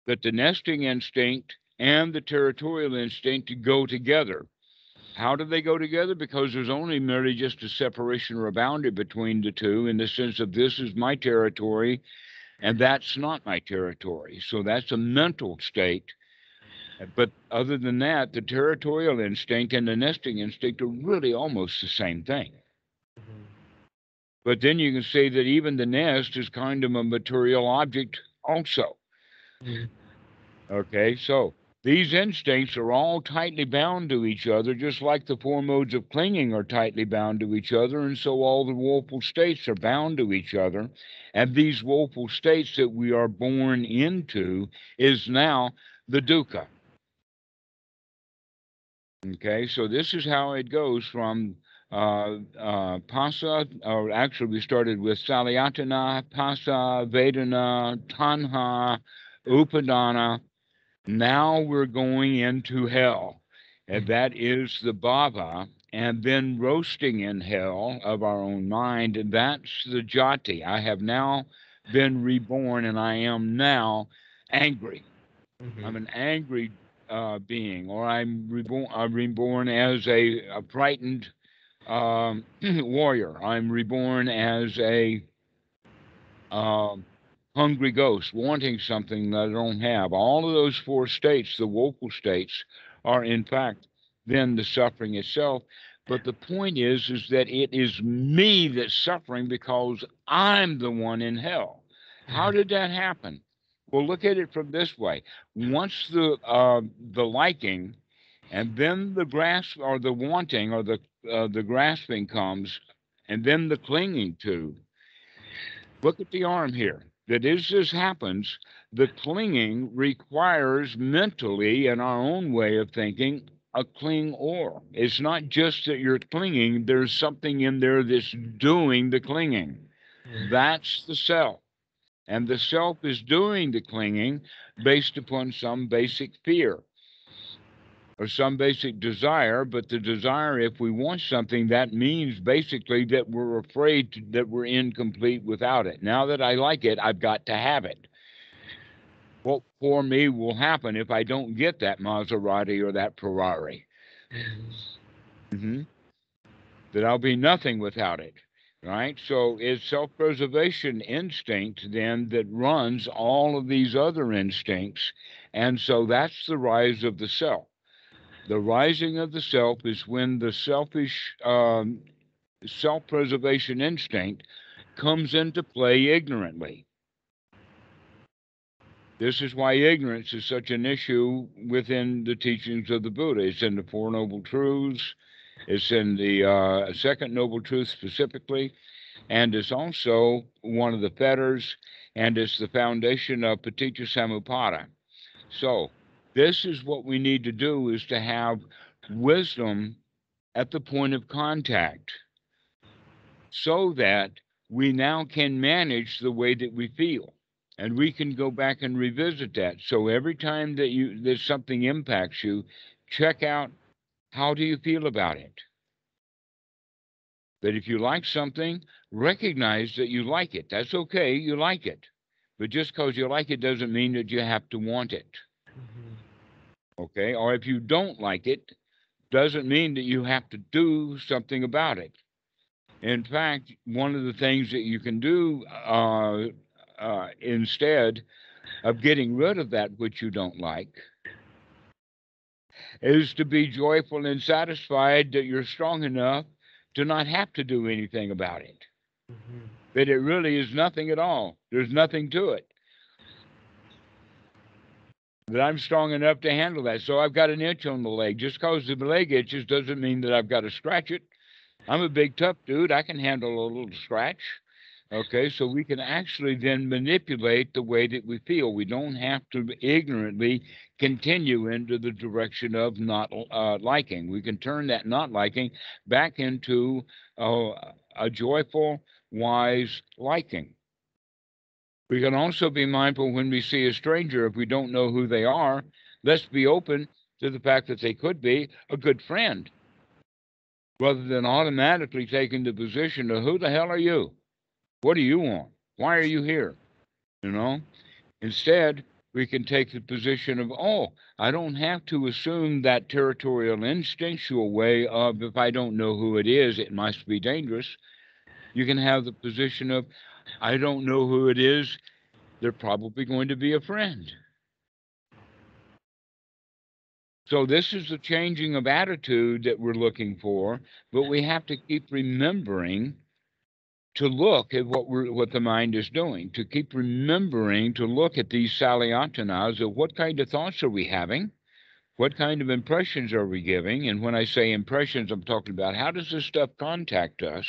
that the nesting instinct and the territorial instinct go together. How do they go together? Because there's only merely just a separation or a boundary between the two in the sense of this is my territory and that's not my territory. So that's a mental state. But other than that, the territorial instinct and the nesting instinct are really almost the same thing. Mm-hmm. But then you can say that even the nest is kind of a material object also. Mm-hmm. Okay, so these instincts are all tightly bound to each other, just like the four modes of clinging are tightly bound to each other, and so all the woeful states are bound to each other. And these woeful states that we are born into is now the dukkha. Okay, so this is how it goes from uh, uh, Phassa, or actually we started with Salayatana, Phassa, Vedana, Tanha, Upadana, now we're going into hell, and mm-hmm. that is the bhava, and then roasting in hell of our own mind, and that's the jati. I have now been reborn, and I am now angry. Mm-hmm. I'm an angry uh, being, or I'm reborn. I'm reborn as a, a frightened um, warrior. I'm reborn as a um, hungry ghost, wanting something that I don't have. All of those four states, the woeful states, are in fact then the suffering itself. But the point is, is that it is me that's suffering because I'm the one in hell. How did that happen? Well, look at it from this way: once the uh, the liking, and then the grasp or the wanting or the uh, the grasping comes, and then the clinging to. Look at the arm here. That as this happens, the clinging requires mentally, in our own way of thinking, a cling or. It's not just that you're clinging, there's something in there that's doing the clinging. Mm. That's the self. And the self is doing the clinging based upon some basic fear or some basic desire. But the desire, if we want something, that means basically that we're afraid to, that we're incomplete without it. Now that I like it, I've got to have it what for me will happen if I don't get that Maserati or that Ferrari. Mm-hmm. That I'll be nothing without it. Right? So it's self preservation instinct then that runs all of these other instincts. And so that's the rise of the self. The rising of the self is when the selfish um, self preservation instinct comes into play ignorantly. This is why ignorance is such an issue within the teachings of the Buddha. It's in the Four Noble Truths, it's in the uh, Second Noble Truth specifically, and it's also one of the fetters, and it's the foundation of Paticca Samuppada. So, this is what we need to do is to have wisdom at the point of contact so that we now can manage the way that we feel. And we can go back and revisit that. So every time that you that something impacts you check out how do you feel about it? That if you like something recognize that you like it. That's okay you like it. But just because you like it doesn't mean that you have to want it. Mm-hmm. Okay or if you don't like it doesn't mean that you have to do something about it in fact one of the things that you can do uh, uh, instead of getting rid of that which you don't like, is to be joyful and satisfied that you're strong enough to not have to do anything about it. Mm-hmm. That it really is nothing at all. There's nothing to it. That I'm strong enough to handle that. So I've got an itch on the leg. Just because the leg itches doesn't mean that I've got to scratch it. I'm a big, tough dude. I can handle a little scratch. Okay, so we can actually then manipulate the way that we feel. We don't have to ignorantly continue into the direction of not uh, liking. We can turn that not liking back into uh, a joyful, wise liking. We can also be mindful when we see a stranger, if we don't know who they are, let's be open to the fact that they could be a good friend rather than automatically taking the position of who the hell are you? What do you want? Why are you here? You know? Instead, we can take the position of, oh, I don't have to assume that territorial instinctual way of if I don't know who it is, it must be dangerous. You can have the position of, I don't know who it is, they're probably going to be a friend. So, this is the changing of attitude that we're looking for, but we have to keep remembering to look at what we're what the mind is doing, to keep remembering to look at these salayatanas of what kind of thoughts are we having, what kind of impressions are we giving, and when I say impressions, I'm talking about how does this stuff contact us,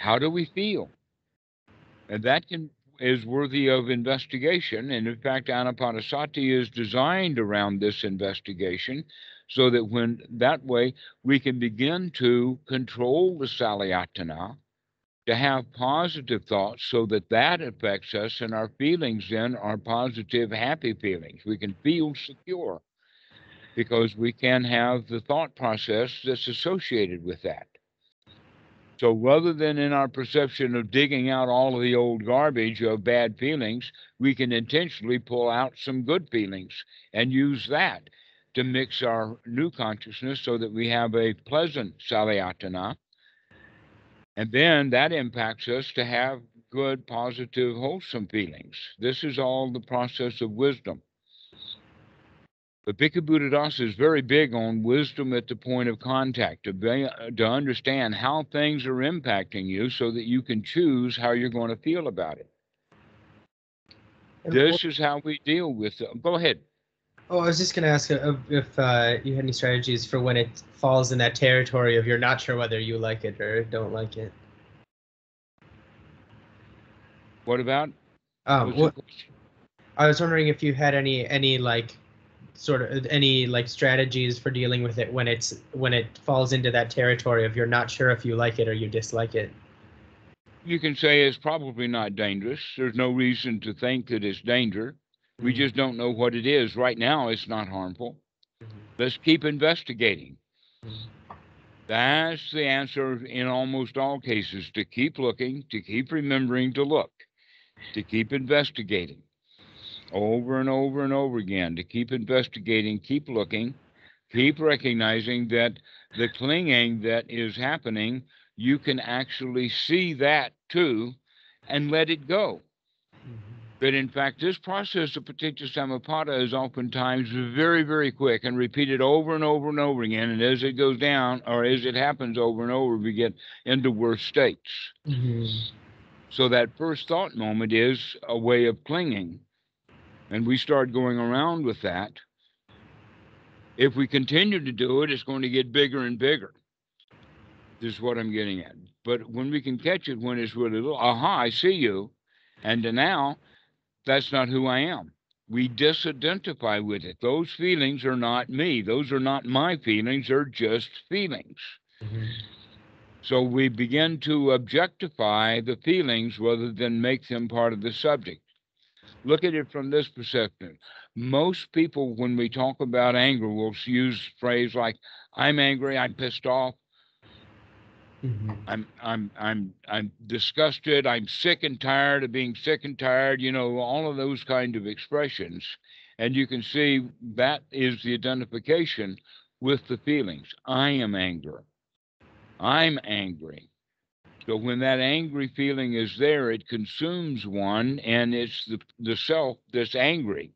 how do we feel, and that can is worthy of investigation. And in fact, Anapanasati is designed around this investigation so that when that way we can begin to control the salayatana to have positive thoughts so that that affects us and our feelings then are positive happy feelings we can feel secure because we can have the thought process that's associated with that so rather than in our perception of digging out all of the old garbage of bad feelings we can intentionally pull out some good feelings and use that to mix our new consciousness so that we have a pleasant salayatana and then that impacts us to have good, positive, wholesome feelings. This is all the process of wisdom. But Bhikkhu Buddhadasa is very big on wisdom at the point of contact, to, be, to understand how things are impacting you so that you can choose how you're going to feel about it. And This is how we deal with it. Go ahead. Oh, I was just gonna ask uh, if uh, you had any strategies for when it falls in that territory of you're not sure whether you like it or don't like it. What about? Um, what. I was wondering if you had any any like sort of any like strategies for dealing with it when it's when it falls into that territory of you're not sure if you like it or you dislike it. You can say it's probably not dangerous. There's no reason to think that it's danger. We Mhm. just don't know what it is. Right now, it's not harmful. Mhm. Let's keep investigating. Mhm. That's the answer in almost all cases to keep looking, to keep remembering to look, to keep investigating over and over and over again, to keep investigating, keep looking, keep recognizing that the clinging that is happening, you can actually see that too and let it go. Mhm. But in fact, this process of paticca samuppada is oftentimes very, very quick and repeated over and over and over again. And as it goes down, or as it happens over and over, we get into worse states. Mhm. So that first thought moment is a way of clinging. And we start going around with that. If we continue to do it, it's going to get bigger and bigger. This is what I'm getting at. But when we can catch it when it's really little, aha, I see you. And now that's not who I am. We disidentify with it. Those feelings are not me. Those are not my feelings. They're just feelings. Mhm. So we begin to objectify the feelings rather than make them part of the subject. Look at it from this perspective. Most people, when we talk about anger, will use phrase like, I'm angry, I'm pissed off, Mhm. I'm I'm I'm I'm disgusted, I'm sick and tired of being sick and tired, you know, all of those kind of expressions. And you can see that is the identification with the feelings. I am anger. I'm angry. So when that angry feeling is there, it consumes one and it's the, the self that's angry.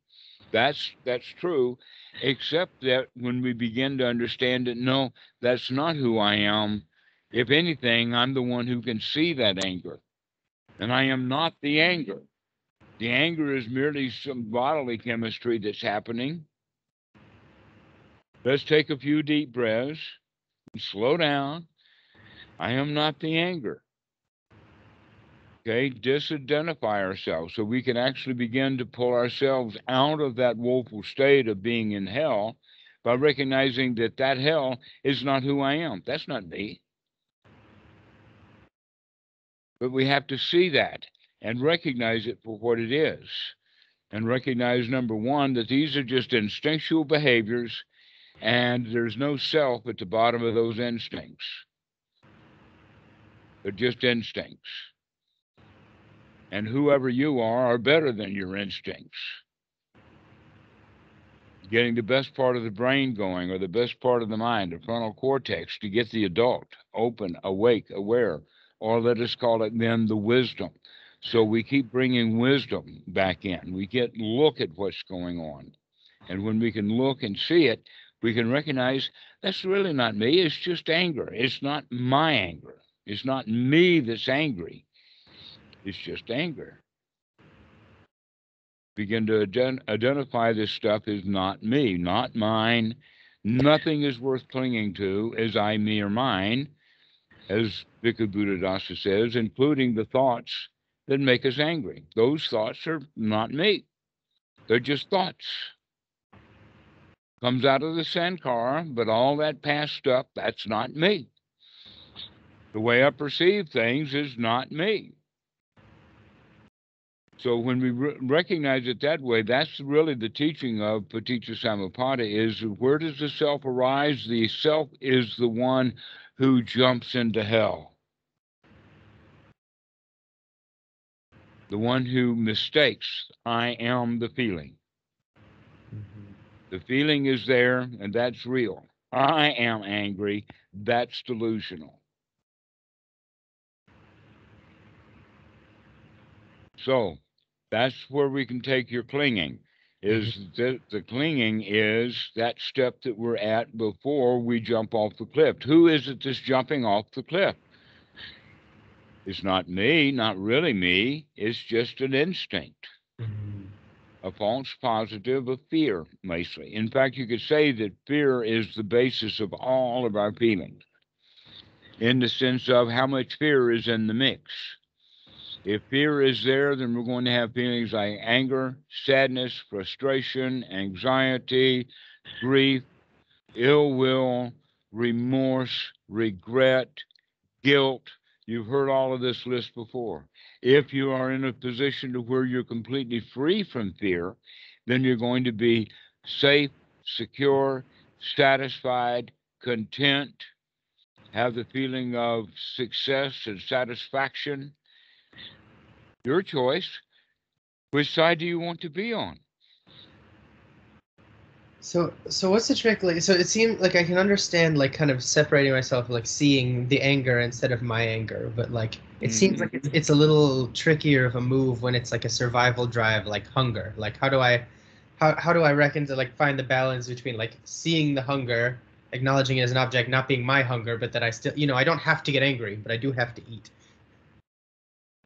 That's that's true, except that when we begin to understand it, no, that's not who I am. If anything, I'm the one who can see that anger. And I am not the anger. The anger is merely some bodily chemistry that's happening. Let's take a few deep breaths and slow down. I am not the anger. Okay, disidentify ourselves so we can actually begin to pull ourselves out of that woeful state of being in hell by recognizing that that hell is not who I am. That's not me. But we have to see that and recognize it for what it is. And recognize, number one, that these are just instinctual behaviors and there's no self at the bottom of those instincts. They're just instincts. And whoever you are are better than your instincts. Getting the best part of the brain going or the best part of the mind, the frontal cortex, to get the adult open, awake, aware, or let us call it then the wisdom. So we keep bringing wisdom back in. We get look at what's going on. And when we can look and see it, we can recognize that's really not me. It's just anger. It's not my anger. It's not me that's angry. It's just anger. Begin to ident- identify this stuff as not me, not mine. Nothing is worth clinging to as I, me, or mine, as Bhikkhu Buddhadasa says, including the thoughts that make us angry. Those thoughts are not me. They're just thoughts. Comes out of the sankara, but all that past stuff, that's not me. The way I perceive things is not me. So when we re- recognize it that way, that's really the teaching of Paticca Samuppada is where does the self arise? The self is the one who jumps into hell. The one who mistakes, I am the feeling. Mhm. The feeling is there and that's real. I am angry, that's delusional. So that's where we can take your clinging. Is the, the clinging is that step that we're at before we jump off the cliff. Who is it that's jumping off the cliff? It's not me, not really me. It's just an instinct. Mhm. a false positive of fear, mostly. In fact, you could say that fear is the basis of all of our feelings, in the sense of how much fear is in the mix. If fear is there, then we're going to have feelings like anger, sadness, frustration, anxiety, grief, ill will, remorse, regret, guilt. You've heard all of this list before. If you are in a position to where you're completely free from fear, then you're going to be safe, secure, satisfied, content, have the feeling of success and satisfaction. Your choice. Which side do you want to be on? So so what's the trick like so it seemed like I can understand like kind of separating myself like seeing the anger instead of my anger but like it seems like it's, it's a little trickier of a move when it's like a survival drive like hunger like how do I how, how do I reckon to like find the balance between like seeing the hunger acknowledging it as an object not being my hunger but that I still you know I don't have to get angry but I do have to eat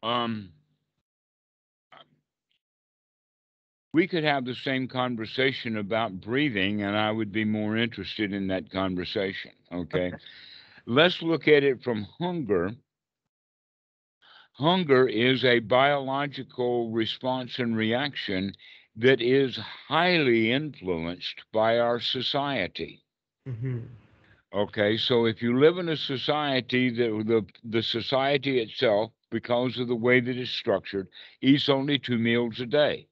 Um, we could have the same conversation about breathing, and I would be more interested in that conversation. Okay. Let's look at it from hunger. Hunger is a biological response and reaction that is highly influenced by our society. mm-hmm. Okay, so if you live in a society that the the society itself, because of the way that it's structured, eats only two meals a day,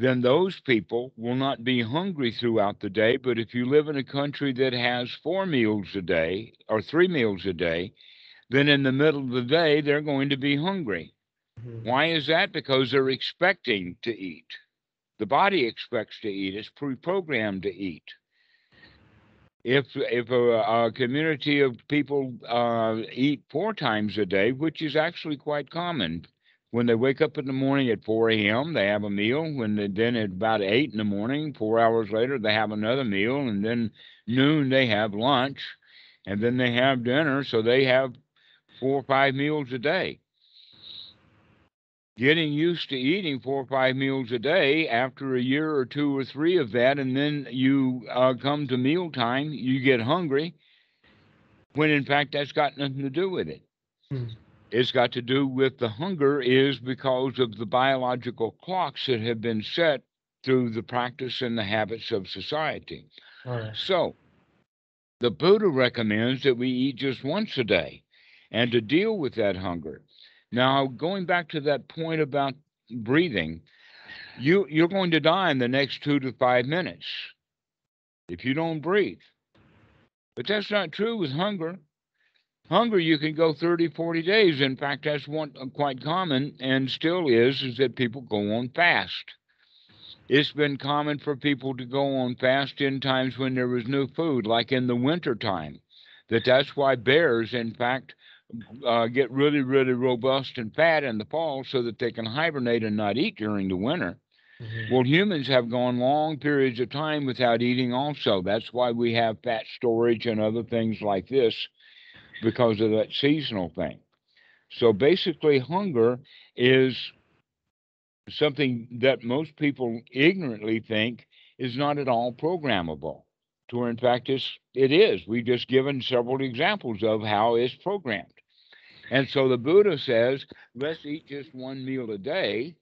then those people will not be hungry throughout the day. But if you live in a country that has four meals a day or three meals a day, then in the middle of the day they're going to be hungry. Mm-hmm. Why is that? Because they're expecting to eat. The body expects to eat. It's pre-programmed to eat if if a, a community of people uh, eat four times a day, which is actually quite common, when they wake up in the morning at 4 a.m., they have a meal. When they, then at about eight in the morning, four hours later, they have another meal, and then noon they have lunch, and then they have dinner. So they have four or five meals a day getting used to eating four or five meals a day after a year or two or three of that, and then you uh, come to mealtime, you get hungry, when in fact that's got nothing to do with it. Hmm. It's got to do with the hunger is because of the biological clocks that have been set through the practice and the habits of society. Right. So, the Buddha recommends that we eat just once a day and to deal with that hunger. Now, going back to that point about breathing, you you're going to die in the next 2 to 5 minutes if you don't breathe. But that's not true with hunger. Hunger you can go 30, 40 days. In fact, that's one uh, quite common and still is is that people go on fast. It's been common for people to go on fast in times when there was no food, like in the winter time. That that's why bears, in fact, uh, get really, really robust and fat in the fall so that they can hibernate and not eat during the winter. Mhm. Well, humans have gone long periods of time without eating, also. That's why we have fat storage and other things like this because of that seasonal thing. So basically, hunger is something that most people ignorantly think is not at all programmable. To where, in fact, it's, it is. We've just given several examples of how it's programmed. And so the Buddha says, let's eat just one meal a day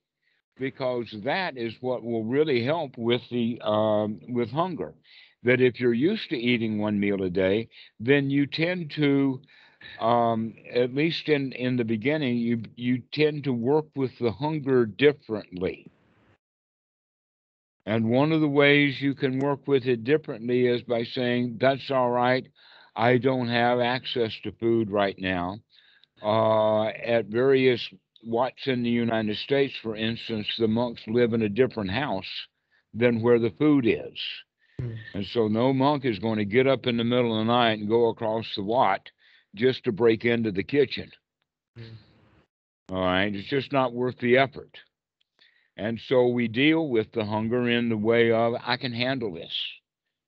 because that is what will really help with the um, with hunger. That if you're used to eating one meal a day, then you tend to, um, at least in in the beginning, you you tend to work with the hunger differently. And one of the ways you can work with it differently is by saying, "That's all right. I don't have access to food right now." Uh, at various Wats in the United States, for instance, the monks live in a different house than where the food is. Hmm. And so no monk is going to get up in the middle of the night and go across the Wat just to break into the kitchen. Hmm. All right, it's just not worth the effort. And so we deal with the hunger in the way of I can handle this.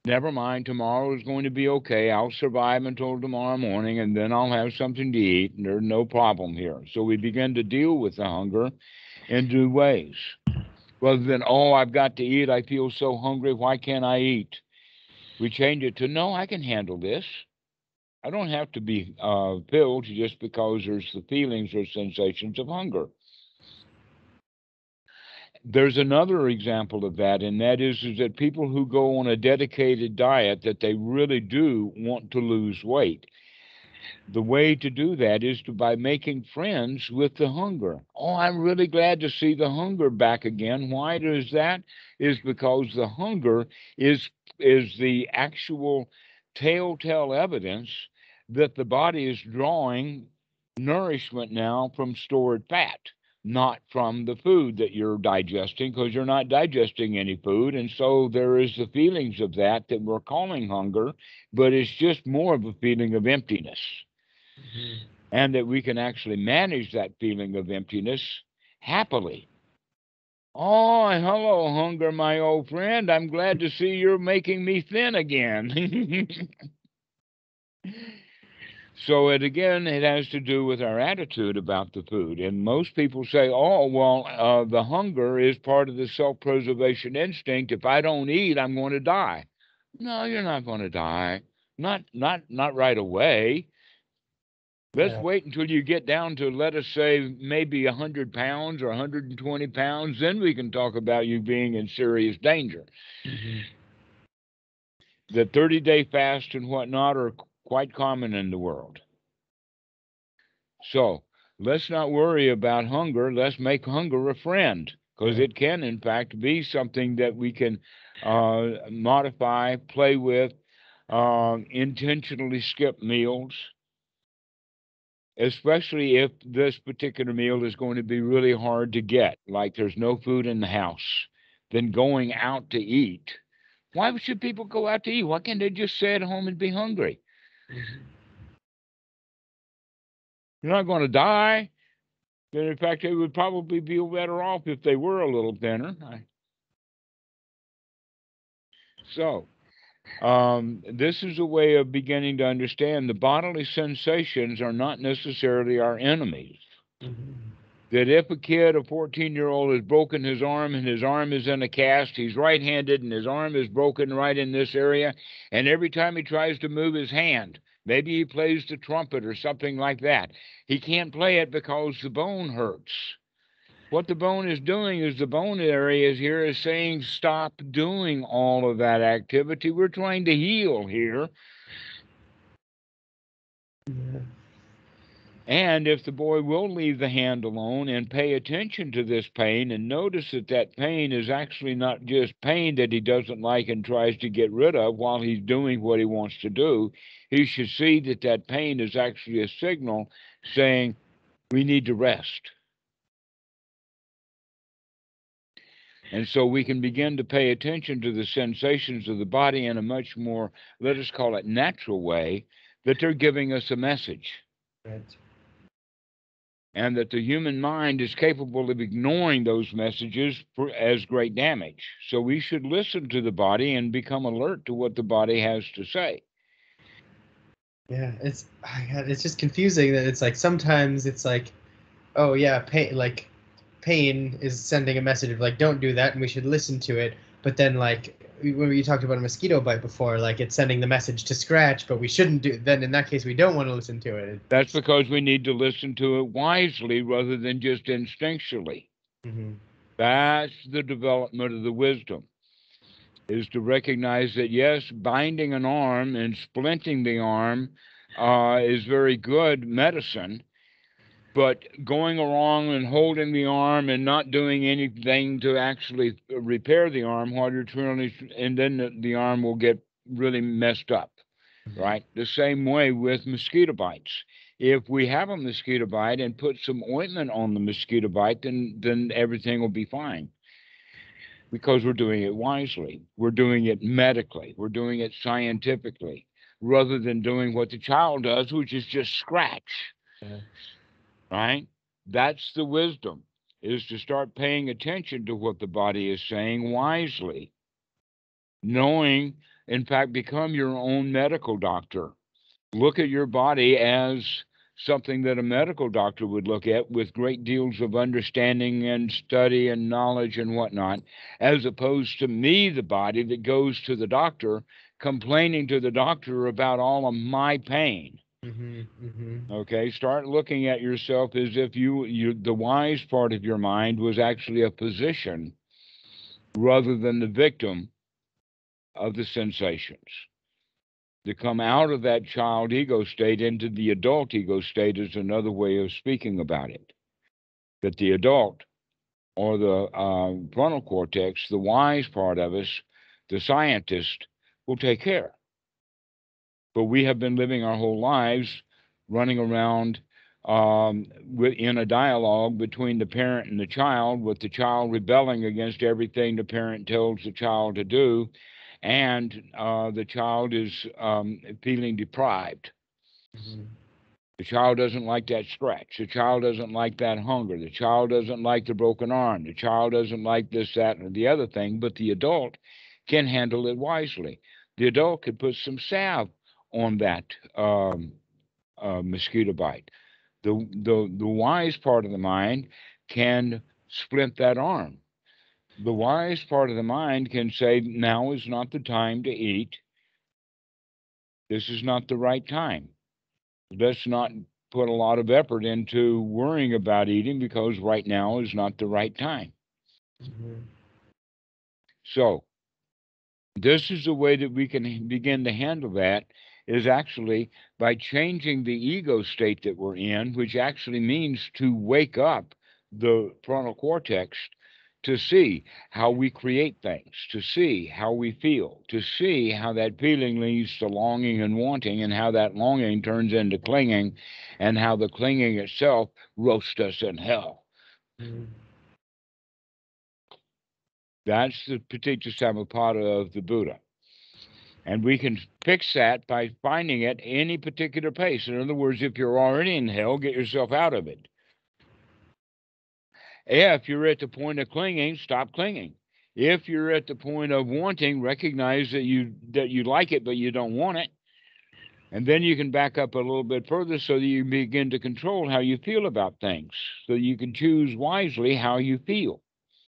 Never mind, tomorrow is going to be okay. I'll survive until tomorrow morning and then I'll have something to eat and there's no problem here. So we begin to deal with the hunger in two ways. Rather than, oh, I've got to eat, I feel so hungry, why can't I eat? We change it to, no, I can handle this. I don't have to be uh, filled just because there's the feelings or sensations of hunger. There's another example of that, and that is, is that people who go on a dedicated diet that they really do want to lose weight the way to do that is to by making friends with the hunger. Oh, I'm really glad to see the hunger back again. Why does that? Is because the hunger is is the actual telltale evidence that the body is drawing nourishment now from stored fat, not from the food that you're digesting, because you're not digesting any food. And so there is the feelings of that that we're calling hunger, but it's just more of a feeling of emptiness. Mm-hmm. And that we can actually manage that feeling of emptiness happily. Oh, hello, hunger, my old friend. I'm glad to see you're making me thin again. so it again, it has to do with our attitude about the food. And most people say, "Oh, well, uh, the hunger is part of the self-preservation instinct. If I don't eat, I'm going to die." No, you're not going to die. Not not not right away. Let's yeah. wait until you get down to, let us say, maybe 100 pounds or 120 pounds. Then we can talk about you being in serious danger. Mm-hmm. The 30 day fast and whatnot are quite common in the world. So let's not worry about hunger. Let's make hunger a friend because it can, in fact, be something that we can uh, modify, play with, uh, intentionally skip meals especially if this particular meal is going to be really hard to get, like there's no food in the house, then going out to eat. Why should people go out to eat? Why can't they just stay at home and be hungry? You're not going to die. And in fact, they would probably be better off if they were a little thinner. So, um, this is a way of beginning to understand the bodily sensations are not necessarily our enemies. Mm-hmm. That if a kid, a 14 year old, has broken his arm and his arm is in a cast, he's right handed and his arm is broken right in this area, and every time he tries to move his hand, maybe he plays the trumpet or something like that, he can't play it because the bone hurts what the bone is doing is the bone area here is saying stop doing all of that activity. We're trying to heal here. And if the boy will leave the hand alone and pay attention to this pain and notice that that pain is actually not just pain that he doesn't like and tries to get rid of while he's doing what he wants to do, he should see that that pain is actually a signal saying, we need to rest. And so we can begin to pay attention to the sensations of the body in a much more, let us call it natural way, that they're giving us a message. And that the human mind is capable of ignoring those messages for, as great damage. So we should listen to the body and become alert to what the body has to say. Yeah, it's it's just confusing that it's like sometimes it's like, oh yeah, pain like pain is sending a message of like don't do that and we should listen to it but then like when you talked about a mosquito bite before like it's sending the message to scratch but we shouldn't do then in that case we don't want to listen to it that's because we need to listen to it wisely rather than just instinctually mm-hmm. that's the development of the wisdom is to recognize that yes binding an arm and splinting the arm uh, is very good medicine but going along and holding the arm and not doing anything to actually repair the arm while you're trying, and then the, the arm will get really messed up, mm-hmm. right? The same way with mosquito bites. If we have a mosquito bite and put some ointment on the mosquito bite, then then everything will be fine. Because we're doing it wisely. We're doing it medically. We're doing it scientifically, rather than doing what the child does, which is just scratch. Yeah right? That's the wisdom, is to start paying attention to what the body is saying wisely, knowing, in fact, become your own medical doctor. Look at your body as something that a medical doctor would look at with great deals of understanding and study and knowledge and whatnot, as opposed to me, the body that goes to the doctor complaining to the doctor about all of my pain. Mm-hmm, mm-hmm. Okay, start looking at yourself as if you, you, the wise part of your mind was actually a physician rather than the victim of the sensations to come out of that child ego state into the adult ego state is another way of speaking about it. That the adult or the uh, frontal cortex, the wise part of us, the scientist, will take care. But we have been living our whole lives running around um, in a dialogue between the parent and the child, with the child rebelling against everything the parent tells the child to do, and uh, the child is um, feeling deprived. Mm-hmm. The child doesn't like that scratch. The child doesn't like that hunger. The child doesn't like the broken arm. The child doesn't like this, that, and the other thing. But the adult can handle it wisely. The adult could put some salve on that um, uh, mosquito bite. The, the the wise part of the mind can splint that arm the wise part of the mind can say, now is not the time to eat. This is not the right time. Let's not put a lot of effort into worrying about eating because right now is not the right time. Mm-hmm. So, this is the way that we can begin to handle that is actually by changing the ego state that we're in, which actually means to wake up the frontal cortex to see how we create things, to see how we feel, to see how that feeling leads to longing and wanting, and how that longing turns into clinging, and how the clinging itself roasts us in hell. Mm-hmm. That's the paticca samuppada of the Buddha. And we can fix that by finding it any particular place. In other words, if you're already in hell, get yourself out of it. If you're at the point of clinging, stop clinging. If you're at the point of wanting, recognize that you that you like it but you don't want it. And then you can back up a little bit further so that you begin to control how you feel about things. So you can choose wisely how you feel.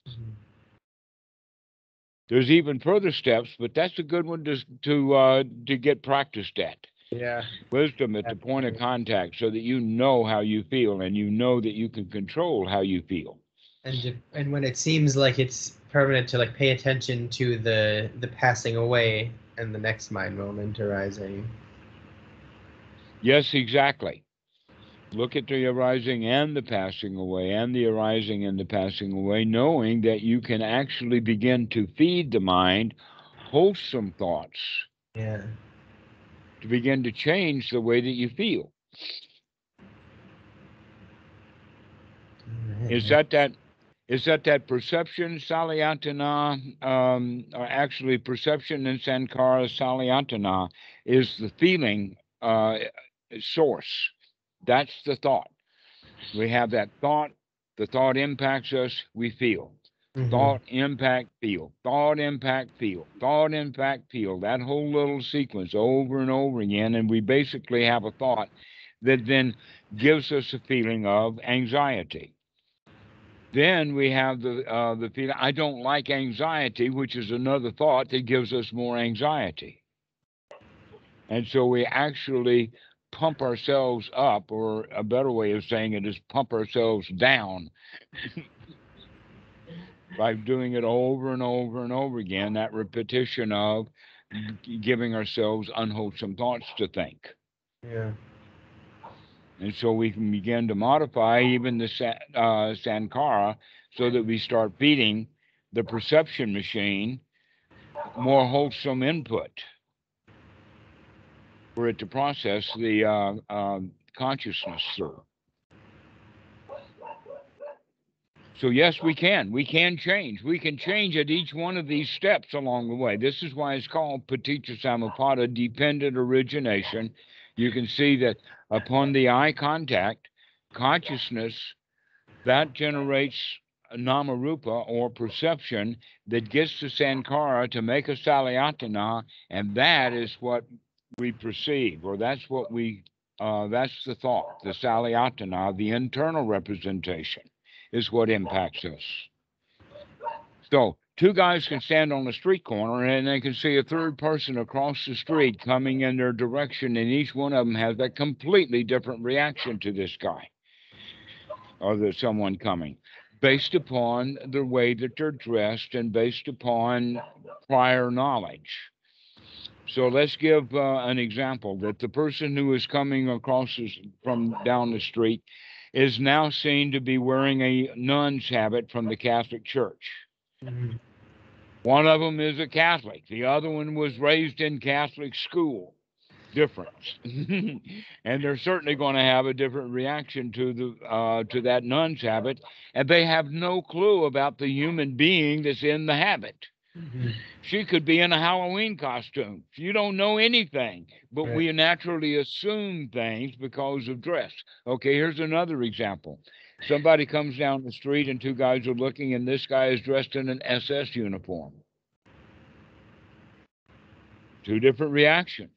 Mm-hmm. There's even further steps, but that's a good one to to uh, to get practiced at. Yeah. Wisdom at the point of contact so that you know how you feel and you know that you can control how you feel and and when it seems like it's permanent to like pay attention to the the passing away and the next mind moment arising yes exactly look at the arising and the passing away and the arising and the passing away knowing that you can actually begin to feed the mind wholesome thoughts yeah to begin to change the way that you feel is that that is that that perception salayatana, um, or actually perception and sankhara salayatana is the feeling uh, source. That's the thought. We have that thought. The thought impacts us. We feel. Mm-hmm. Thought, impact, feel. Thought, impact, feel. Thought, impact, feel. That whole little sequence over and over again. And we basically have a thought that then gives us a feeling of anxiety. Then we have the uh, the feeling I don't like anxiety, which is another thought that gives us more anxiety. And so we actually pump ourselves up, or a better way of saying it is pump ourselves down by doing it over and over and over again. That repetition of giving ourselves unwholesome thoughts to think. Yeah. And so we can begin to modify even the uh, Sankhara so that we start feeding the perception machine more wholesome input for it to process the uh, uh, consciousness through. So, yes, we can. We can change. We can change at each one of these steps along the way. This is why it's called Paticca Samuppada dependent origination. You can see that upon the eye contact, consciousness that generates nama rupa or perception that gets the sankhara to make a salayatana, and that is what we perceive, or that's what we uh, that's the thought, the salayatana, the internal representation is what impacts us. So two guys can stand on a street corner and they can see a third person across the street coming in their direction, and each one of them has a completely different reaction to this guy or the someone coming based upon the way that they're dressed and based upon prior knowledge. So let's give uh, an example that the person who is coming across this, from down the street is now seen to be wearing a nun's habit from the Catholic Church. Mhm. One of them is a Catholic. The other one was raised in Catholic school. Difference, and they're certainly going to have a different reaction to the uh, to that nun's habit, and they have no clue about the human being that's in the habit. Mhm. She could be in a Halloween costume. You don't know anything, but Right. we naturally assume things because of dress. Okay, here's another example. Somebody comes down the street and two guys are looking, and this guy is dressed in an SS uniform. Two different reactions.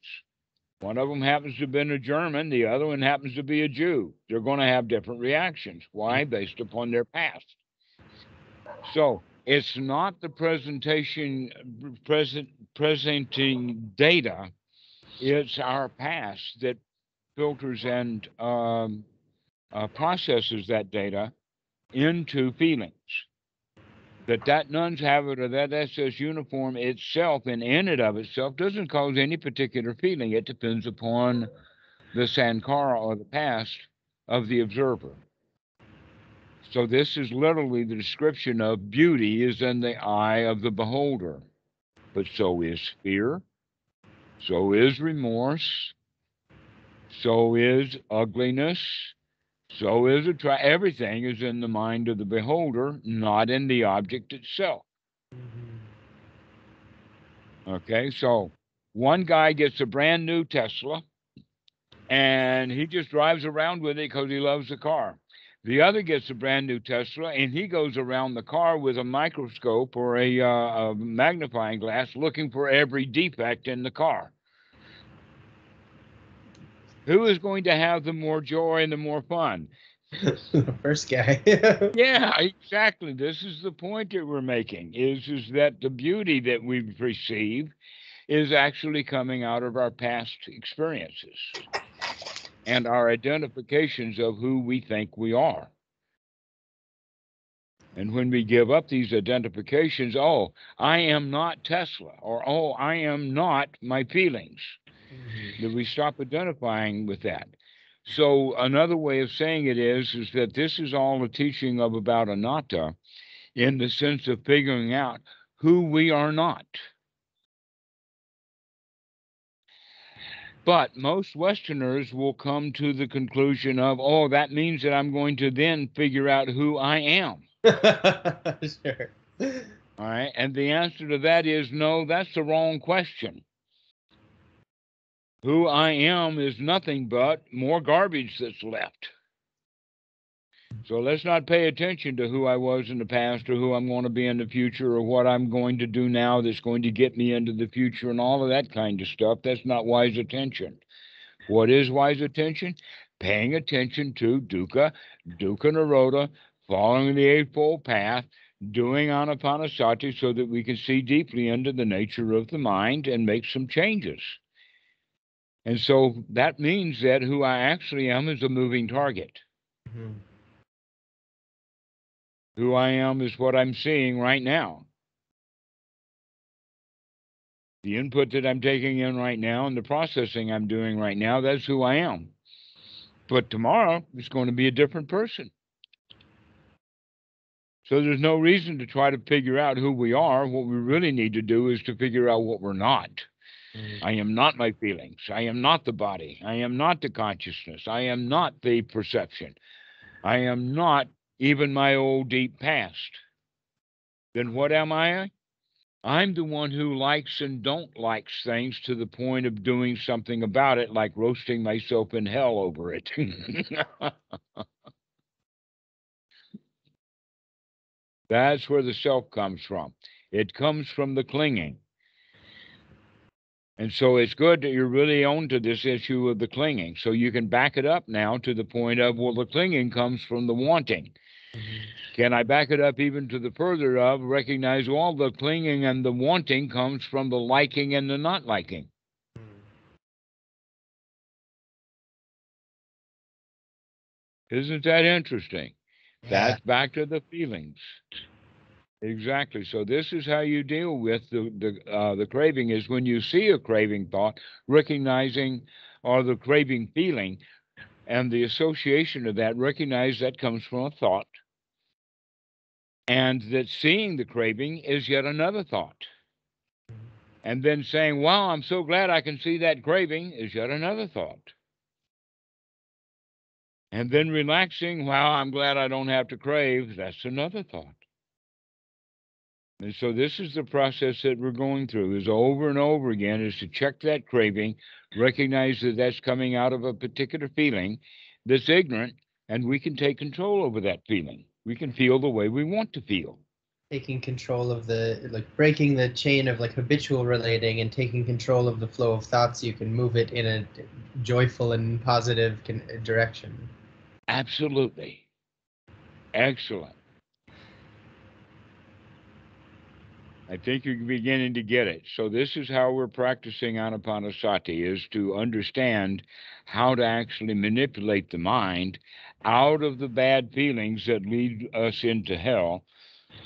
One of them happens to have been a German, the other one happens to be a Jew. They're going to have different reactions. Why? Based upon their past. So it's not the presentation present presenting data. It's our past that filters and um, uh, processes that data into feelings. That that nun's habit or that ss uniform itself and in and of itself doesn't cause any particular feeling. It depends upon the sankhara or the past of the observer so this is literally the description of beauty is in the eye of the beholder. But so is fear, so is remorse, so is ugliness, so is attra- everything is in the mind of the beholder, not in the object itself. Mm-hmm. Okay, so one guy gets a brand new Tesla and he just drives around with it because he loves the car. The other gets a brand new Tesla and he goes around the car with a microscope or a, uh, a magnifying glass looking for every defect in the car. Who is going to have the more joy and the more fun? the first guy. Yeah, exactly. This is the point that we're making is is that the beauty that we receive is actually coming out of our past experiences and our identifications of who we think we are. And when we give up these identifications, oh, I am not Tesla, or oh, I am not my feelings Mhm. that we stop identifying with that. So another way of saying it is is that this is all a teaching of about anatta in the sense of figuring out who we are not. But most Westerners will come to the conclusion of, oh, that means that I'm going to then figure out who I am. sure. All right. And the answer to that is no, that's the wrong question. Who I am is nothing but more garbage that's left. So let's not pay attention to who I was in the past or who I'm going to be in the future or what I'm going to do now that's going to get me into the future and all of that kind of stuff. That's not wise attention. What is wise attention? Paying attention to dukkha, dukkha nirodha, following the Eightfold Path, doing anapanasati so that we can see deeply into the nature of the mind and make some changes. And so that means that who I actually am is a moving target. Mhm. Who I am is what I'm seeing right now. The input that I'm taking in right now and the processing I'm doing right now, that's who I am. But tomorrow it's going to be a different person. So there's no reason to try to figure out who we are. What we really need to do is to figure out what we're not. Mhm. I am not my feelings. I am not the body. I am not the consciousness. I am not the perception. I am not even my old deep past. Then what am I? I'm the one who likes and don't likes things to the point of doing something about it, like roasting myself in hell over it. That's where the self comes from. It comes from the clinging. And so it's good that you're really on to this issue of the clinging. So you can back it up now to the point of, well, the clinging comes from the wanting. Can I back it up even to the further of recognize all the clinging and the wanting comes from the liking and the not liking? Isn't that interesting? That's back to the feelings. Exactly. So this is how you deal with the the uh, the craving is when you see a craving thought, recognizing or the craving feeling, and the association of that. Recognize that comes from a thought, and that seeing the craving is yet another thought, and then saying, "Wow, I'm so glad I can see that craving," is yet another thought and then relaxing, Wow, I'm glad I don't have to crave. That's another thought. And so this is the process that we're going through is over and over again is to check that craving, recognize that that's coming out of a particular feeling that's ignorant, and we can take control over that feeling. We can feel the way we want to feel. Taking control of the like breaking the chain of like habitual relating and taking control of the flow of thoughts, you can move it in a joyful and positive uh, direction. Absolutely. Excellent. I think you're beginning to get it. So this is how we're practicing anapanasati is to understand how to actually manipulate the mind out of the bad feelings that lead us into hell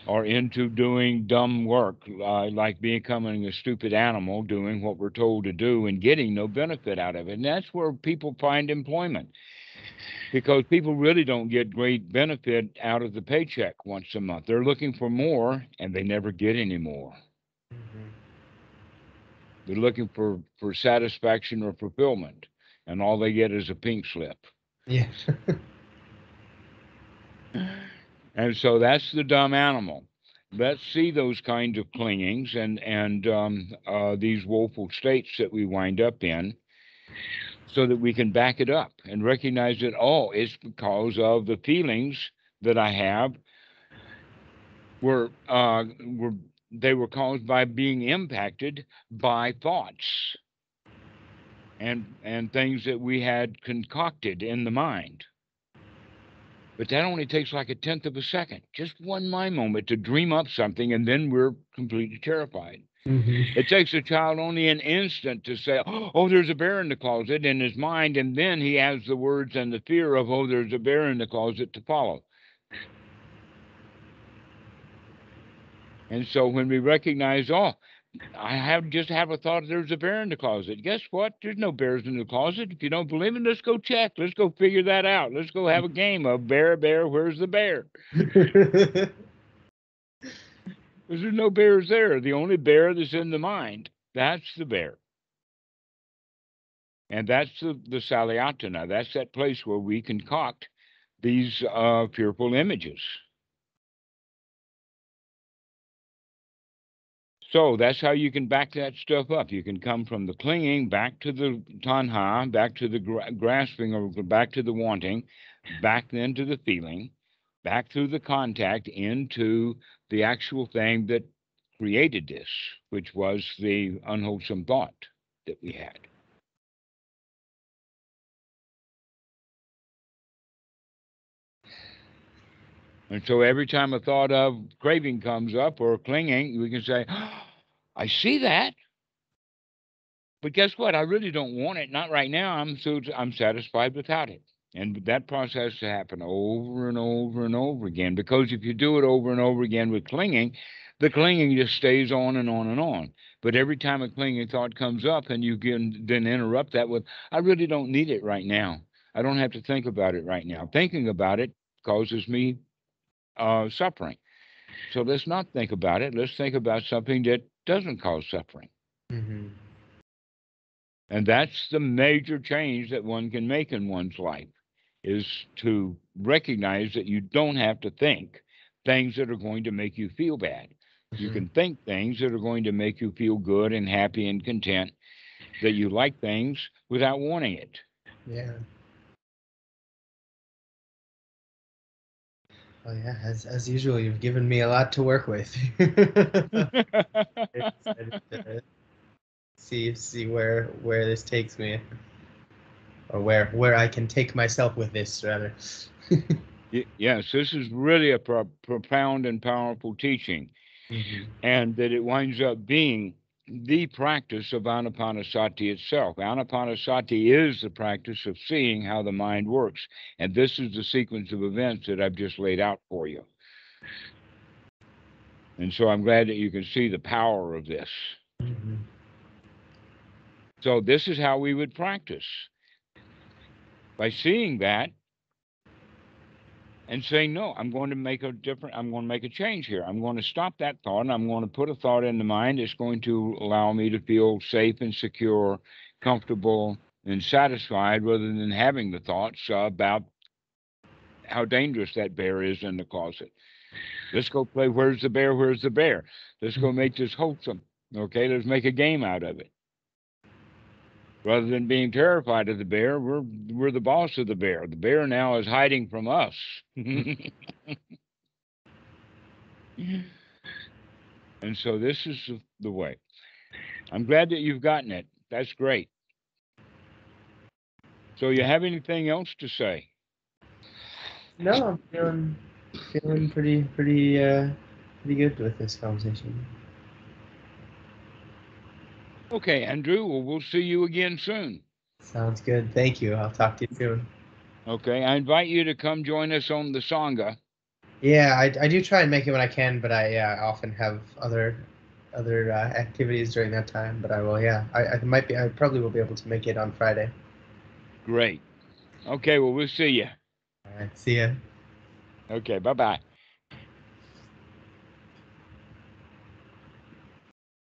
or into doing dumb work uh, like becoming a stupid animal doing what we're told to do and getting no benefit out of it and that's where people find employment because people really don't get great benefit out of the paycheck once a month. They're looking for more and they never get any more. Mm-hmm. They're looking for, for satisfaction or fulfillment, and all they get is a pink slip. Yeah. and so that's the dumb animal. Let's see those kinds of clingings and and um, uh, these woeful states that we wind up in so that we can back it up and recognize that, oh, it's because of the feelings that I have were, uh, were they were caused by being impacted by thoughts and and things that we had concocted in the mind. But that only takes like a tenth of a second, just one mind moment to dream up something, and then we're completely terrified. Mm-hmm. It takes a child only an instant to say, Oh, there's a bear in the closet in his mind, and then he has the words and the fear of, Oh, there's a bear in the closet to follow. And so when we recognize, Oh, I have just have a thought there's a bear in the closet. Guess what? There's no bears in the closet. If you don't believe it, let's go check. Let's go figure that out. Let's go have a game of bear, bear, where's the bear? Because there's no bears there. The only bear that's in the mind, that's the bear. And that's the, the Salayatana. That's that place where we concoct these uh, fearful images. So that's how you can back that stuff up. You can come from the clinging back to the tanha, back to the gra- grasping, or back to the wanting, back then to the feeling, back through the contact into the actual thing that created this, which was the unwholesome thought that we had. And so every time a thought of craving comes up or clinging, we can say, oh, I see that. But guess what? I really don't want it. Not right now. I'm so I'm satisfied without it. And that process has to happen over and over and over again. Because if you do it over and over again with clinging, the clinging just stays on and on and on. But every time a clinging thought comes up and you can then interrupt that with, I really don't need it right now. I don't have to think about it right now. Thinking about it causes me uh, suffering. So let's not think about it. Let's think about something that doesn't cause suffering. Mm-hmm. And that's the major change that one can make in one's life is to recognize that you don't have to think things that are going to make you feel bad. Mm-hmm. You can think things that are going to make you feel good and happy and content, that you like things without wanting it. Yeah. Oh yeah, as as usual, you've given me a lot to work with. see see where where this takes me, or where where I can take myself with this rather. Yes, this is really a pro- profound and powerful teaching, Mhm. and that it winds up being the practice of Anapanasati itself. Anapanasati is the practice of seeing how the mind works, and this is the sequence of events that I've just laid out for you. And so I'm glad that you can see the power of this. Mhm. So this is how we would practice. By seeing that and saying, no, I'm going to make a different, I'm going to make a change here. I'm going to stop that thought and I'm going to put a thought in the mind that's going to allow me to feel safe and secure, comfortable and satisfied rather than having the thoughts uh, about how dangerous that bear is in the closet. Let's go play Where's the Bear? Where's the Bear? Let's go make this wholesome. Okay, let's make a game out of it. Rather than being terrified of the bear, we're we're the boss of the bear. The bear now is hiding from us. and so this is the- the way. I'm glad that you've gotten it. That's great. So you have anything else to say? No, I'm feeling feeling pretty pretty uh pretty good with this conversation. Okay, Andrew. Well, we'll see you again soon. Sounds good. Thank you. I'll talk to you soon. Okay, I invite you to come join us on the Sangha. Yeah, I, I do try and make it when I can, but I I often have other other uh, activities during that time. But I will, yeah, I, I might be, I probably will be able to make it on Friday. Great. Okay, well, we'll see you. All right, see ya. Okay, bye bye.